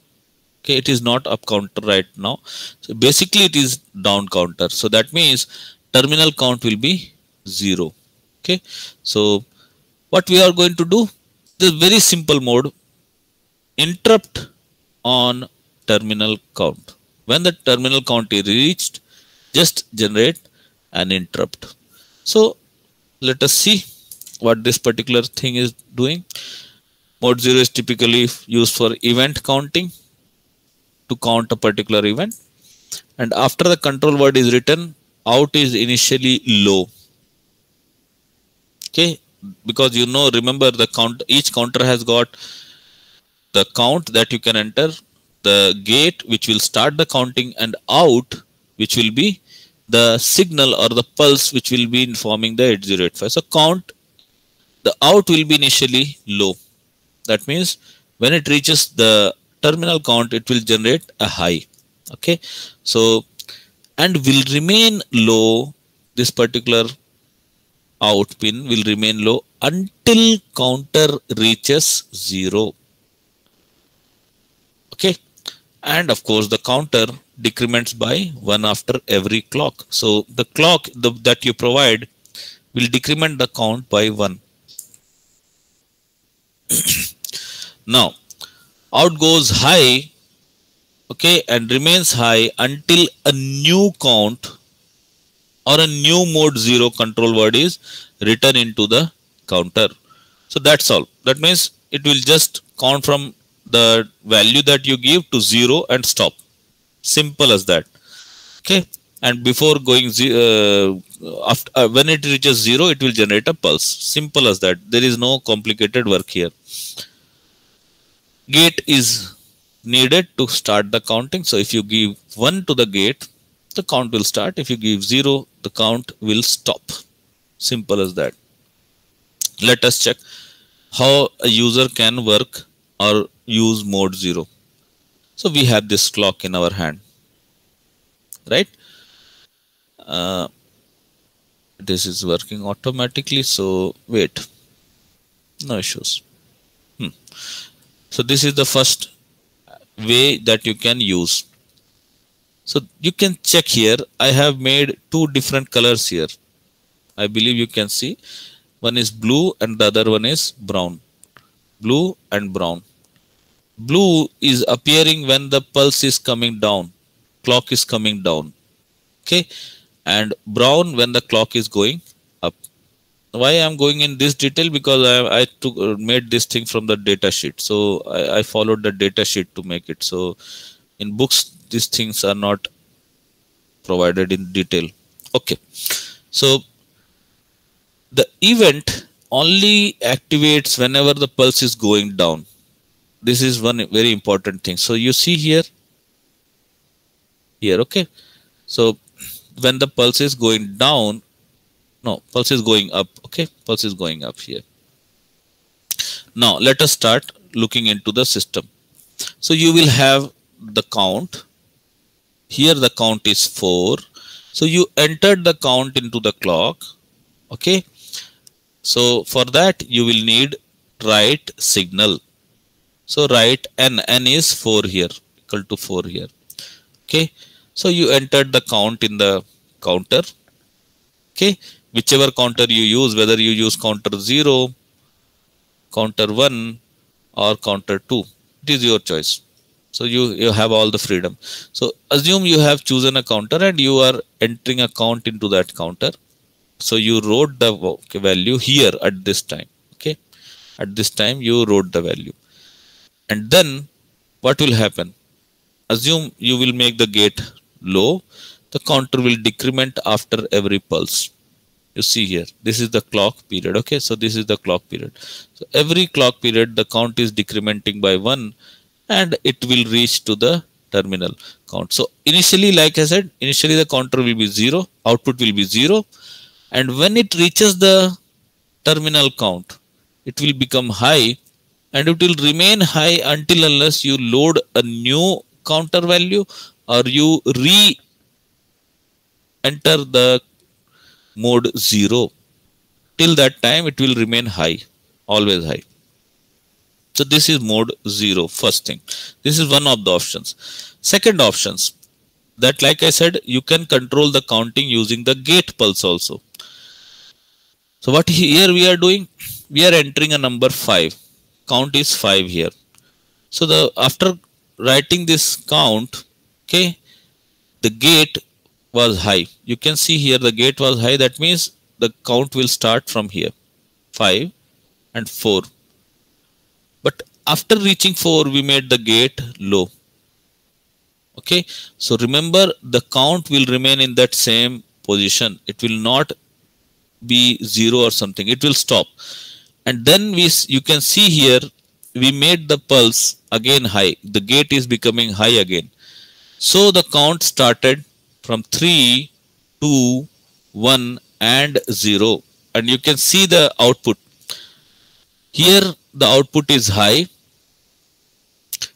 okay it is not up counter right now. So basically it is down counter. So that means terminal count will be 0 okay so what we are going to do? This very simple mode. Interrupt on terminal count. When the terminal count is reached just generate an interrupt. So let us see what this particular thing is doing. Mode 0 is typically used for event counting to count a particular event. And after the control word is written out is initially low. Okay? Because you know remember the count each counter has got the count that you can enter the gate which will start the counting and out which will be the signal or the pulse which will be informing the 8085 so count the out will be initially low. That means when it reaches the terminal count it will generate a high. Okay? So and will remain low this particular out pin will remain low until counter reaches 0 okay and of course the counter decrements by one after every clock. So the clock the, that you provide will decrement the count by one. Now out goes high okay and remains high until a new count or a new mode 0 control word is written into the counter. So that's all. That means it will just count from the value that you give to 0 and stop. Simple as that. Okay? And before going uh, after uh, when it reaches 0 it will generate a pulse. Simple as that. There is no complicated work here. Gate is needed to start the counting. So if you give 1 to the gate the count will start. If you give 0 the count will stop. Simple as that. Let us check how a user can work or use mode 0 so we have this clock in our hand right? Uh, this is working automatically so wait. No issues. Hmm. so this is the first way that you can use. So you can check here. I have made two different colors here. I believe you can see. One is blue and the other one is brown. Blue and brown blue is appearing when the pulse is coming down. Clock is coming down. Okay? And brown when the clock is going up. Why i'm going in this detail? Because i, I took made this thing from the data sheet. So I, I followed the data sheet to make it. So in books these things are not provided in detail. Okay. So the event only activates whenever the pulse is going down this is one very important thing. So you see here. Here okay. So when the pulse is going down no pulse is going up okay. Pulse is going up here. Now let us start looking into the system. So you will have the count. Here the count is 4 so you entered the count into the clock okay. So for that you will need write signal so write n n is 4 here equal to 4 here. Okay? So you entered the count in the counter. Okay? Whichever counter you use whether you use counter 0 counter 1 or counter 2 it is your choice. So you you have all the freedom. So assume you have chosen a counter and you are entering a count into that counter. So you wrote the value here at this time. Okay? At this time you wrote the value and then what will happen? Assume you will make the gate low the counter will decrement after every pulse. You see here this is the clock period okay? So this is the clock period. So every clock period the count is decrementing by one and it will reach to the terminal count. So initially like i said initially the counter will be zero output will be zero and when it reaches the terminal count it will become high and it will remain high until unless you load a new counter value or you re enter the mode 0 till that time it will remain high always high. So this is mode 0 first thing. This is one of the options. Second options that like i said you can control the counting using the gate pulse also. So what here we are doing we are entering a number 5 count is 5 here. So the after writing this count okay the gate was high. You can see here the gate was high. That means the count will start from here. 5 and 4 but after reaching 4 we made the gate low. Okay? So remember the count will remain in that same position. It will not be 0 or something. It will stop and then we you can see here we made the pulse again high. The gate is becoming high again. So the count started from 3 2 1 and 0 and you can see the output. Here the output is high.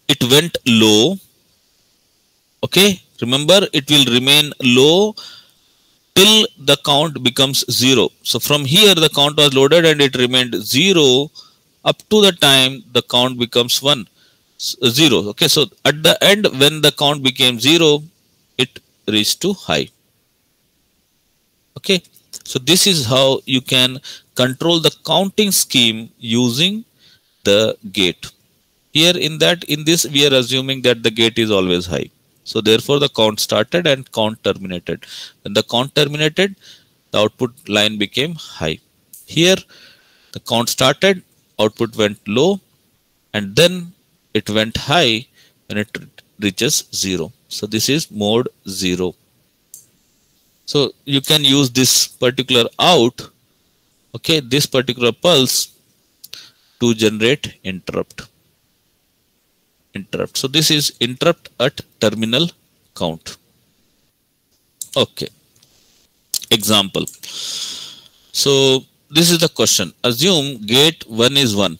It went low. Okay? Remember it will remain low till the count becomes 0 so from here the count was loaded and it remained 0 up to the time the count becomes 1 0 okay so at the end when the count became 0 it reached to high. Okay so this is how you can control the counting scheme using the gate. Here in that in this we are assuming that the gate is always high so therefore the count started and count terminated. When the count terminated the output line became high. Here the count started output went low and then it went high when it reaches 0 so this is mode 0 so you can use this particular out okay this particular pulse to generate interrupt interrupt. So this is interrupt at terminal count. Okay. Example. So this is the question. Assume gate 1 is 1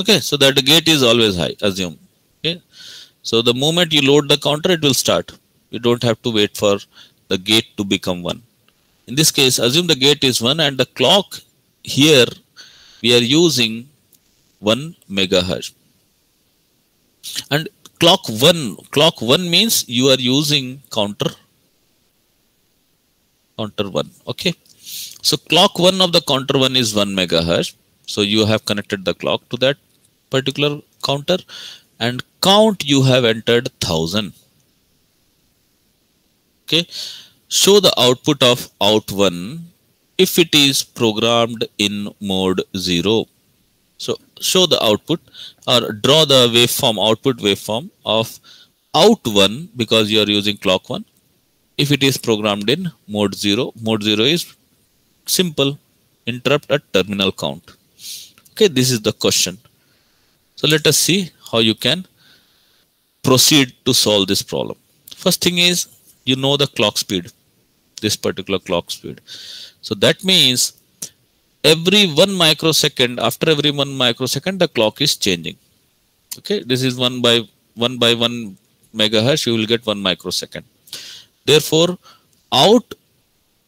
okay. So that the gate is always high. Assume. Okay. So the moment you load the counter it will start. You don't have to wait for the gate to become 1 in this case assume the gate is 1 and the clock here we are using 1 megahertz and clock 1 clock 1 means you are using counter counter 1 okay? So clock 1 of the counter 1 is 1 megahertz. So you have connected the clock to that particular counter and count you have entered 1000 okay? Show the output of out1 if it is programmed in mode 0 so show the output or draw the waveform output waveform of out1 because you are using clock 1 if it is programmed in mode 0 mode 0 is simple. Interrupt at terminal count. Okay this is the question. So let us see how you can proceed to solve this problem. First thing is you know the clock speed this particular clock speed. So that means every one microsecond, after every one microsecond, the clock is changing. Okay, this is one by one by one megahertz, you will get one microsecond. Therefore, out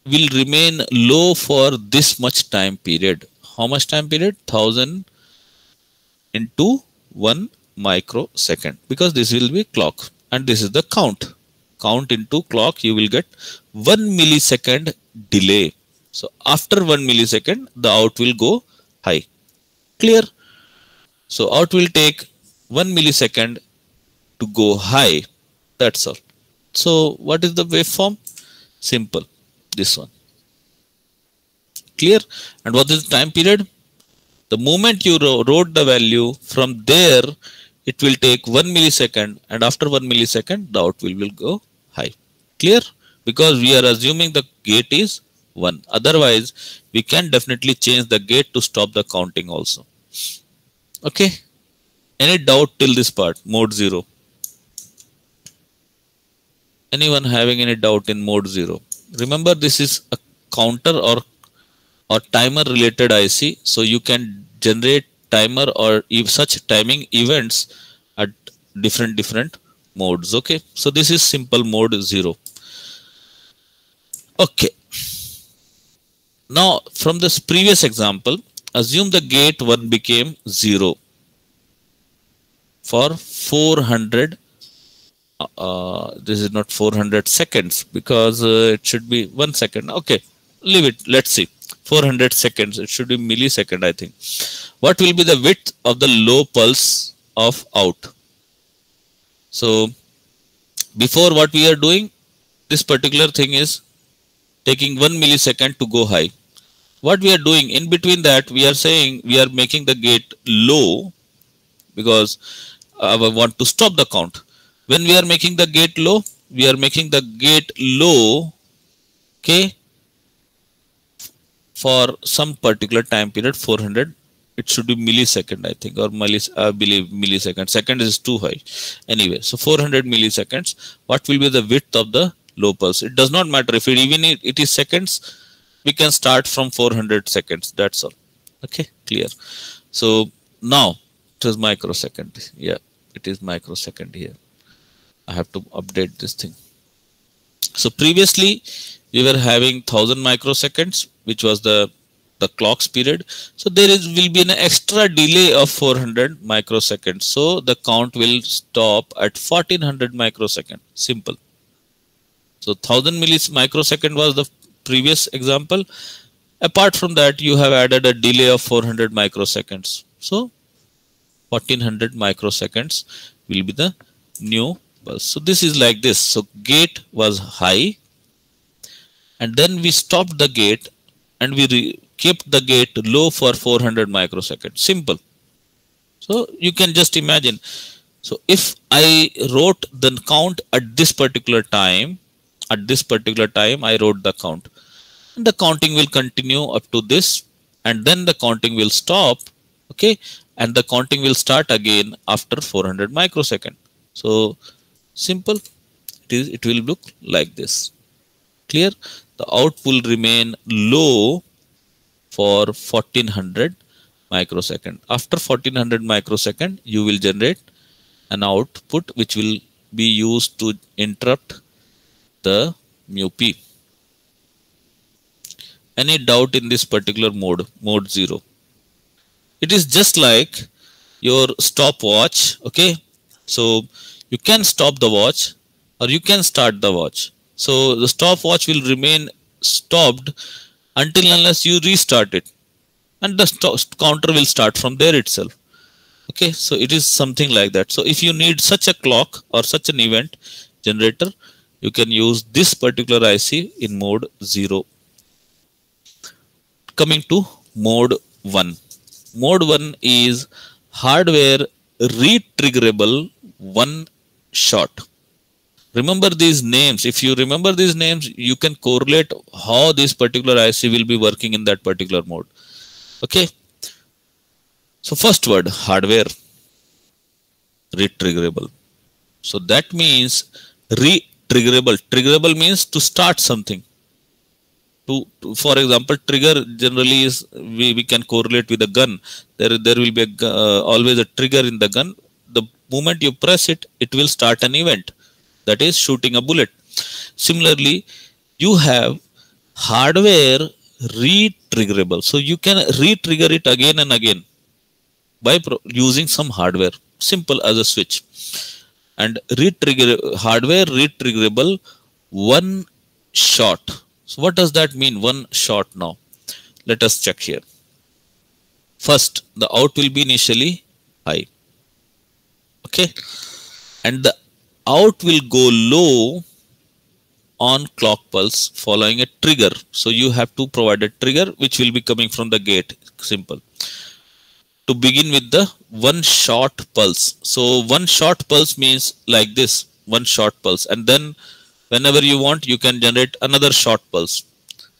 will remain low for this much time period. How much time period? 1000 into 1 microsecond because this will be clock and this is the count. Count into clock you will get 1 millisecond delay. So after 1 millisecond the out will go high. Clear? So out will take 1 millisecond to go high. That's all. So what is the waveform? Simple. This one. Clear? And what is the time period? The moment you wrote the value from there, it will take one millisecond and after one millisecond, the out will, will go high. Clear? Because we are assuming the gate is 1. Otherwise, we can definitely change the gate to stop the counting also. Okay. Any doubt till this part? Mode 0. Anyone having any doubt in mode 0? Remember this is a counter or or timer related IC. So you can generate timer or if such timing events at different different modes. Okay. So this is simple mode 0. Okay. Now from this previous example, assume the gate 1 became 0 for 400 uh, this is not 400 seconds because uh, it should be one second. Okay leave it. Let's see. 400 seconds. It should be millisecond i think. What will be the width of the low pulse of out? So before what we are doing this particular thing is taking one millisecond to go high what we are doing in between that we are saying we are making the gate low because uh, I want to stop the count. When we are making the gate low we are making the gate low okay for some particular time period 400 it should be millisecond i think or millis i believe millisecond. Second is too high. Anyway so 400 milliseconds what will be the width of the low pulse it does not matter if it even it is seconds we can start from 400 seconds that's all okay clear so now it is microsecond yeah it is microsecond here I have to update this thing. So previously we were having 1000 microseconds, which was the the clock's period. So there is will be an extra delay of 400 microseconds. So the count will stop at 1400 microseconds. Simple. So 1000 millis microsecond was the previous example. Apart from that, you have added a delay of 400 microseconds. So 1400 microseconds will be the new so this is like this. So gate was high and then we stopped the gate and we kept the gate low for 400 microseconds. Simple. So you can just imagine. So if I wrote the count at this particular time, at this particular time, I wrote the count. And the counting will continue up to this and then the counting will stop. Okay. And the counting will start again after 400 microsecond. So simple it is it will look like this clear the out will remain low for 1400 microsecond after 1400 microsecond you will generate an output which will be used to interrupt the mu p any doubt in this particular mode mode 0 it is just like your stopwatch okay so you can stop the watch or you can start the watch. So the stopwatch will remain stopped until unless you restart it and the counter will start from there itself. Okay, so it is something like that. So if you need such a clock or such an event generator, you can use this particular IC in mode 0. Coming to mode 1. Mode 1 is hardware retriggerable one shot. Remember these names. If you remember these names you can correlate how this particular IC will be working in that particular mode. Okay? So first word hardware retriggerable. So that means retriggerable triggerable. Triggerable means to start something. To, to for example trigger generally is we, we can correlate with a gun. There there will be a, uh, always a trigger in the gun. The moment you press it it will start an event. That is shooting a bullet. Similarly you have hardware re-triggerable. So you can re-trigger it again and again by using some hardware. Simple as a switch and re-trigger hardware re-triggerable one shot. So what does that mean one shot now? Let us check here. First the out will be initially high. Okay? And the out will go low on clock pulse following a trigger. So you have to provide a trigger which will be coming from the gate. Simple. To begin with the one short pulse. So one short pulse means like this one short pulse. And then whenever you want you can generate another short pulse.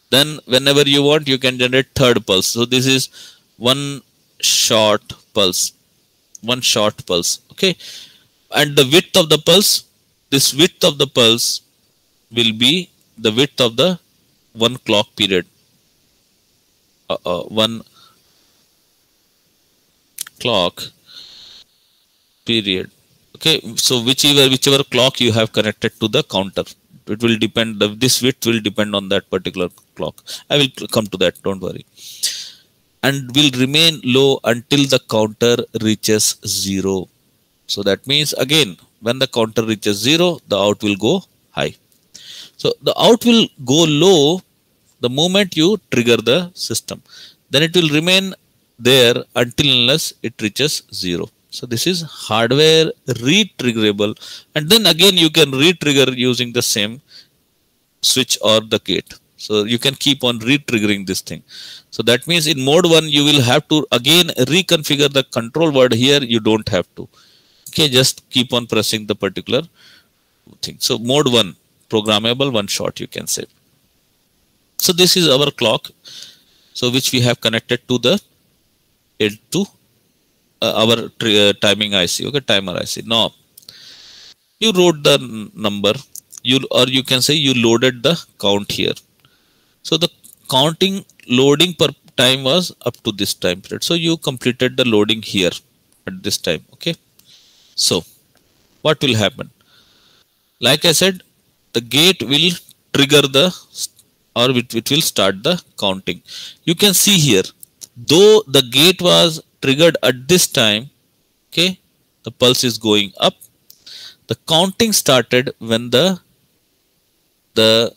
Then whenever you want you can generate third pulse. So this is one short pulse. One short pulse. Okay? And the width of the pulse this width of the pulse will be the width of the one clock period. Uh, uh, one clock period. Okay so whichever whichever clock you have connected to the counter it will depend this width will depend on that particular clock. I will come to that don't worry. And will remain low until the counter reaches zero. So that means again when the counter reaches zero the out will go high. So the out will go low the moment you trigger the system. Then it will remain there until unless it reaches zero. So this is hardware re-triggerable. And then again you can re-trigger using the same switch or the gate. So you can keep on re-triggering this thing. So that means in mode 1 you will have to again reconfigure the control word here. You don't have to. Okay just keep on pressing the particular thing. So mode 1 programmable one shot you can say. So this is our clock so which we have connected to the to uh, our uh, timing IC okay timer IC now you wrote the number. You or you can say you loaded the count here. So the counting loading per time was up to this time period. So you completed the loading here at this time okay? So what will happen? Like i said the gate will trigger the or it, it will start the counting. You can see here though the gate was triggered at this time okay the pulse is going up. The counting started when the the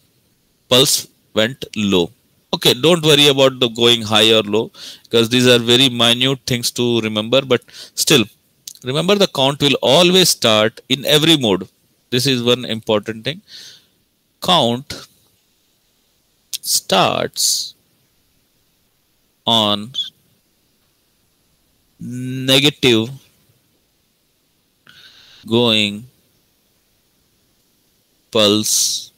pulse went low. Okay don't worry about the going high or low because these are very minute things to remember. But still remember the count will always start in every mode. This is one important thing. Count starts on negative going pulse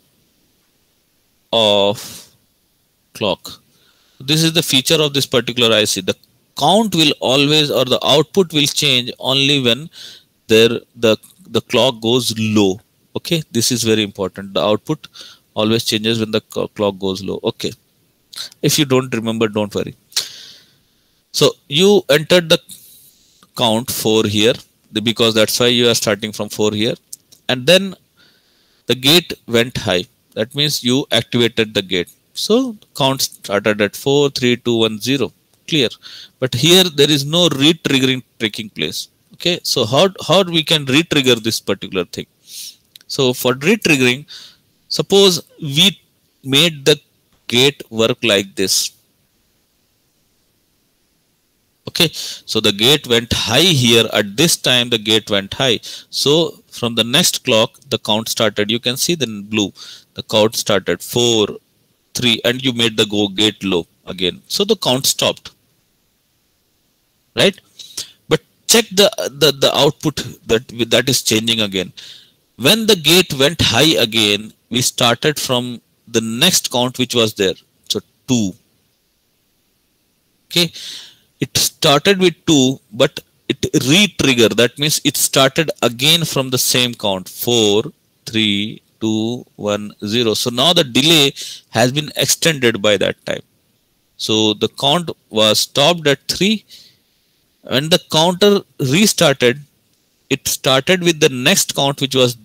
of clock. This is the feature of this particular IC the count will always or the output will change only when there the the clock goes low. Okay? This is very important. The output always changes when the clock goes low. Okay. If you don't remember don't worry so you entered the count 4 here because that's why you are starting from 4 here. And then the gate went high. That means you activated the gate. So count started at 4 3 2 1 0 clear. But here there is no re-triggering taking place. Okay? So how how we can re-trigger this particular thing? So for re-triggering suppose we made the gate work like this okay? So the gate went high here. At this time the gate went high. So from the next clock the count started. You can see the blue. The count started. 4 3 and you made the go gate low again. So the count stopped. Right? But check the the, the output that that is changing again. When the gate went high again we started from the next count which was there. So 2 okay it started with 2 but it re-trigger that means it started again from the same count 4 3 2, 1, 0. So now the delay has been extended by that time. So the count was stopped at 3. When the counter restarted, it started with the next count which was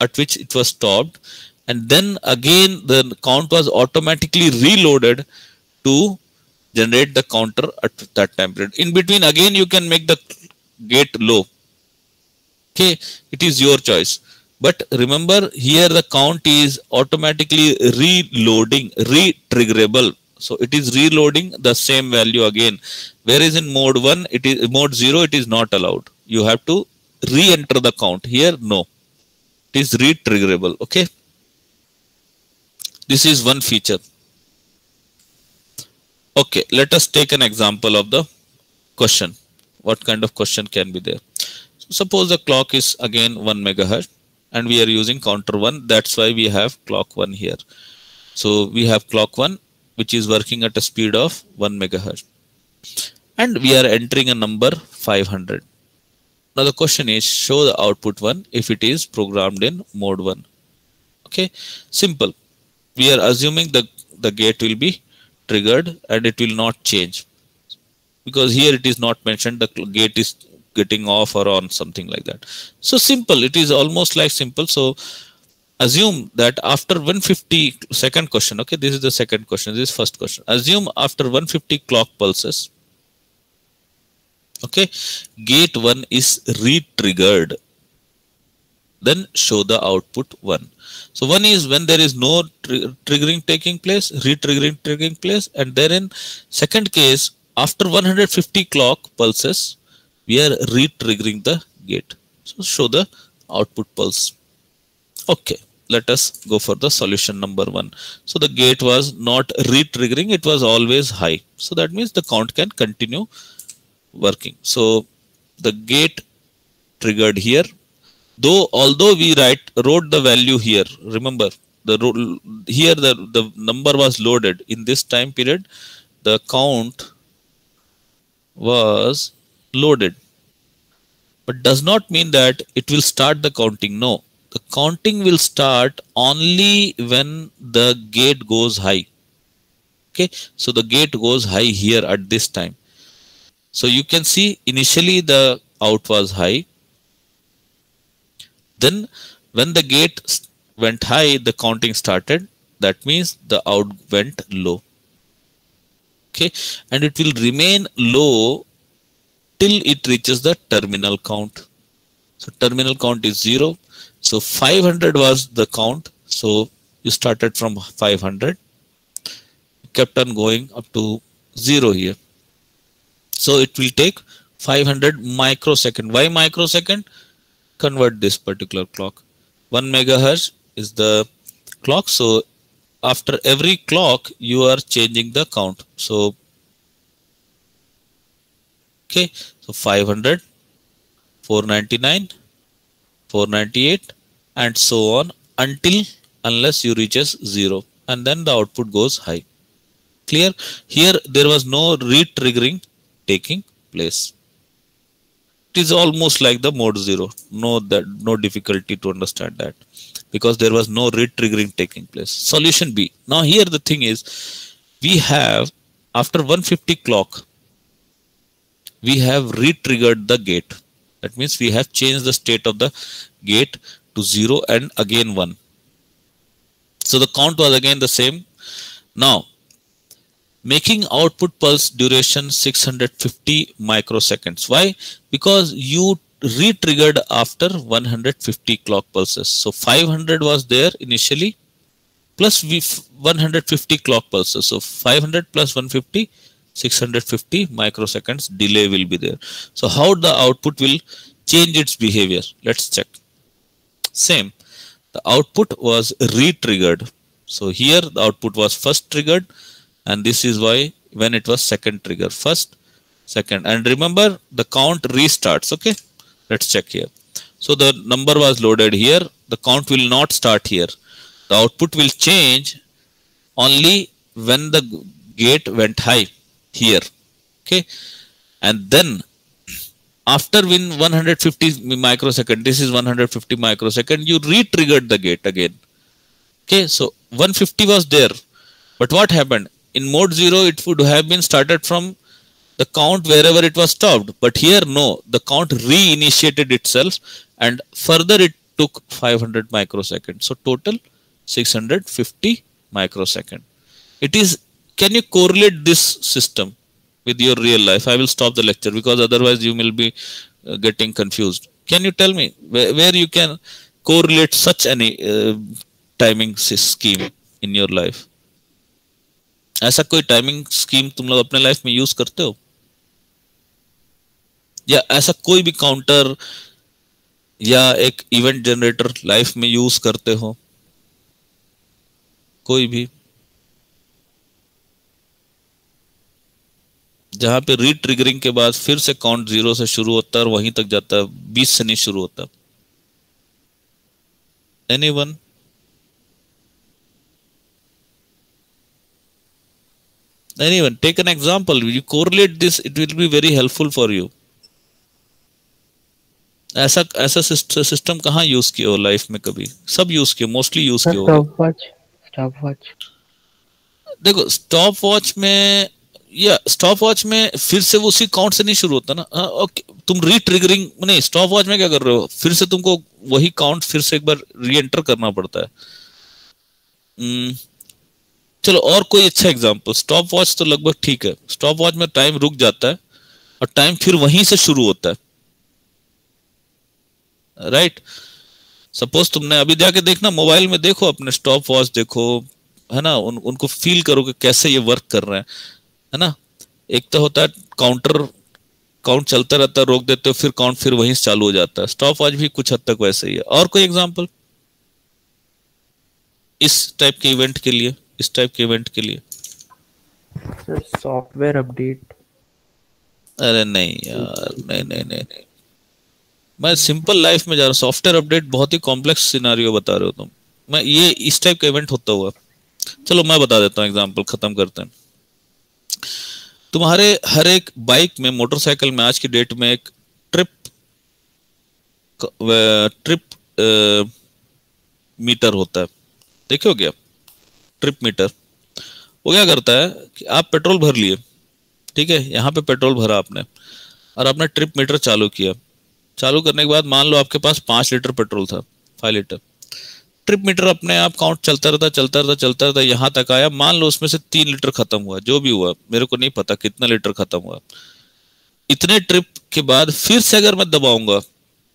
at which it was stopped and then again the count was automatically reloaded to generate the counter at that time period. In between again you can make the gate low. Okay, it is your choice. But remember here the count is automatically reloading, re-triggerable. So it is reloading the same value again. Whereas in mode 1, it is mode 0, it is not allowed. You have to re-enter the count. Here, no. It is re-triggerable. Okay. This is one feature. Okay, let us take an example of the question. What kind of question can be there? Suppose the clock is again 1 megahertz and we are using counter 1 that's why we have clock 1 here. So we have clock 1 which is working at a speed of 1 megahertz. And we are entering a number 500 now the question is show the output 1 if it is programmed in mode 1 okay simple. We are assuming the the gate will be triggered and it will not change. Because here it is not mentioned the gate is getting off or on something like that. So simple it is almost like simple. So assume that after 150 second question okay this is the second question this is first question. Assume after 150 clock pulses okay gate 1 is re-triggered then show the output 1 so one is when there is no tr triggering taking place re-triggering taking place and then in second case after 150 clock pulses we are re-triggering the gate. So show the output pulse. Okay, let us go for the solution number one. So the gate was not re-triggering, it was always high. So that means the count can continue working. So the gate triggered here. Though although we write wrote the value here, remember the here the, the number was loaded. In this time period, the count was loaded. But does not mean that it will start the counting. No. The counting will start only when the gate goes high. Okay? So the gate goes high here at this time. So you can see initially the out was high then when the gate went high the counting started that means the out went low okay and it will remain low till it reaches the terminal count. So terminal count is 0. So 500 was the count. So you started from 500. kept on going up to 0 here. So it will take 500 microsecond. Why microsecond? Convert this particular clock. 1 megahertz is the clock. So after every clock, you are changing the count. So okay so 500 499 498 and so on until unless you reaches 0 and then the output goes high clear here there was no re-triggering taking place is almost like the mode 0 no that no difficulty to understand that because there was no re-triggering taking place solution b now here the thing is we have after 150 clock we have re-triggered the gate. That means we have changed the state of the gate to 0 and again 1. So the count was again the same. Now, making output pulse duration 650 microseconds. Why? Because you re-triggered after 150 clock pulses. So 500 was there initially plus 150 clock pulses. So 500 plus 150 650 microseconds delay will be there. So how the output will change its behavior? Let's check. Same. The output was re-triggered. So here the output was first triggered and this is why when it was second trigger. First, second. And remember the count restarts. Okay. Let's check here. So the number was loaded here. The count will not start here. The output will change only when the gate went high here okay and then after win 150 microsecond this is 150 microsecond you re-triggered the gate again Okay, so 150 was there, but what happened? In mode 0, it would have been started from the count wherever it was stopped. But here, no, the count reinitiated itself and further it took 500 microseconds. So total 650 microsecond. It is, can you correlate this system with your real life? I will stop the lecture because otherwise you will be uh, getting confused. Can you tell me where, where you can correlate such any uh, timing scheme in your life? ऐसा कोई timing scheme तुम लोग अपने life में use करते हो? या ऐसा कोई भी काउंटर या एक इवेंट जनरेटर लाइफ में यूज़ करते हो? कोई भी। जहाँ पे रीट्रिगरिंग के बाद फिर से काउंट ज़ीरो से शुरू होता है और वहीं तक जाता है, बीस से नहीं शुरू होता। Anyone anyone take an example. You correlate this it will be very helpful for you. ऐसा ऐसा सिस्टम कहाँ यूज़ किया हो लाइफ में कभी? सब यूज़ किया मोस्टली यूज़ किया स्टॉप वॉच स्टॉप वॉच देखो स्टॉप वॉच में या स्टॉप वॉच में फिर से वो उसी काउंट से नहीं शुरू होता ना? हाँ, ओके तुम रीट्रिगरिंग नहीं स्टॉप वॉच में क्या कर रहे हो? फिर से तुमको वही काउंट फिर से एक बार री एंटर करना पड़ता है। हम्म, चलो और कोई अच्छा एग्ज़ाम्पल स्टॉप वॉच तो लगभग ठीक है. स्टॉप वॉच में टाइम रुक जाता है और टाइम फिर वहीं से शुरू होता है. राइट सपोज़ तुमने अभी जाके देखना मोबाइल में देखो अपने स्टॉप वॉच देखो है ना? उन, उनको फील करो कि कैसे ये वर्क कर रहे हैं है ना? एक तो होता है काउंटर काउंट चलता रहता है रोक देते हो फिर काउंट फिर वहीं से चालू हो जाता है. स्टॉप वॉच भी कुछ हद तक वैसे ही है. और कोई एग्ज़ाम्पल इस टाइप के इवेंट के लिए? इस टाइप के इवेंट के लिए। सर सॉफ्टवेयर अपडेट अरे नहीं यार नहीं नहीं नहीं नहीं। मैं सिंपल लाइफ में जा रहा हूँ। सॉफ्टवेयर अपडेट बहुत ही कॉम्प्लेक्स सिनारियो बता रहे हो तुम। मैं ये इस टाइप का इवेंट होता हुआ। चलो मैं बता देता हूँ एग्जांपल खत्म करते हैं। तुम्हारे हर एक बाइक में मोटरसाइकिल में आज की डेट में एक ट्रिप ट्रिप मीटर होता है। देखे हो क्या ट्रिप मीटर, वो क्या करता है कि आप पेट्रोल भर लिए, ठीक है, यहाँ पे पेट्रोल भरा आपने, और आपने ट्रिप मीटर चालू किया। चालू करने के बाद मान लो आपके पास पाँच लीटर पेट्रोल था, फाइव लीटर। ट्रिप मीटर अपने आप काउंट चलता रहता चलता रहता चलता रहता, यहाँ तक आया। मान लो उसमें से तीन लीटर खत्म हुआ, जो भी हुआ, मेरे को नहीं पता कितना लीटर खत्म हुआ। इतने ट्रिप के बाद फिर से अगर मैं दबाऊँगा,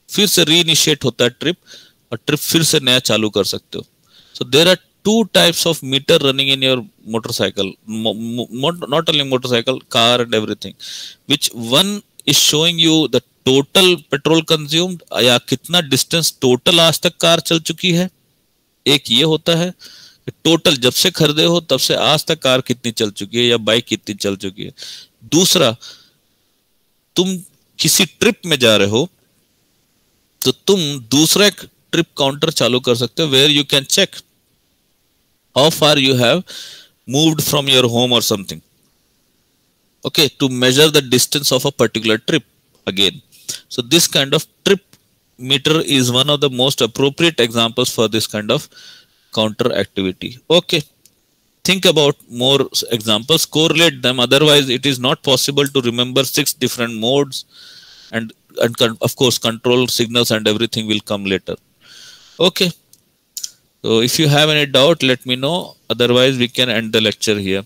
फिर से रीइनिशिएट होता है ट्रिप, और ट्रिप फिर से नया चालू कर सकते हो। So there are two types of meter running in your motorcycle mo- mo- not only motorcycle car and everything which one is showing you the total petrol consumed या कितना distance total आज तक कार चल चुकी है एक ये होता है कि टोटल जब से खरीदे हो तब से आज तक कार कितनी चल चुकी है या बाइक कितनी चल चुकी है दूसरा तुम किसी ट्रिप में जा रहे हो तो तुम दूसरा एक ट्रिप काउंटर चालू कर सकते हो where you can check how far you have moved from your home or something. Okay to measure the distance of a particular trip again. So this kind of trip meter is one of the most appropriate examples for this kind of counter activity. Okay think about more examples correlate them. Otherwise it is not possible to remember six different modes and and of course control signals and everything will come later. Okay so if you have any doubt, let me know. Otherwise, we can end the lecture here.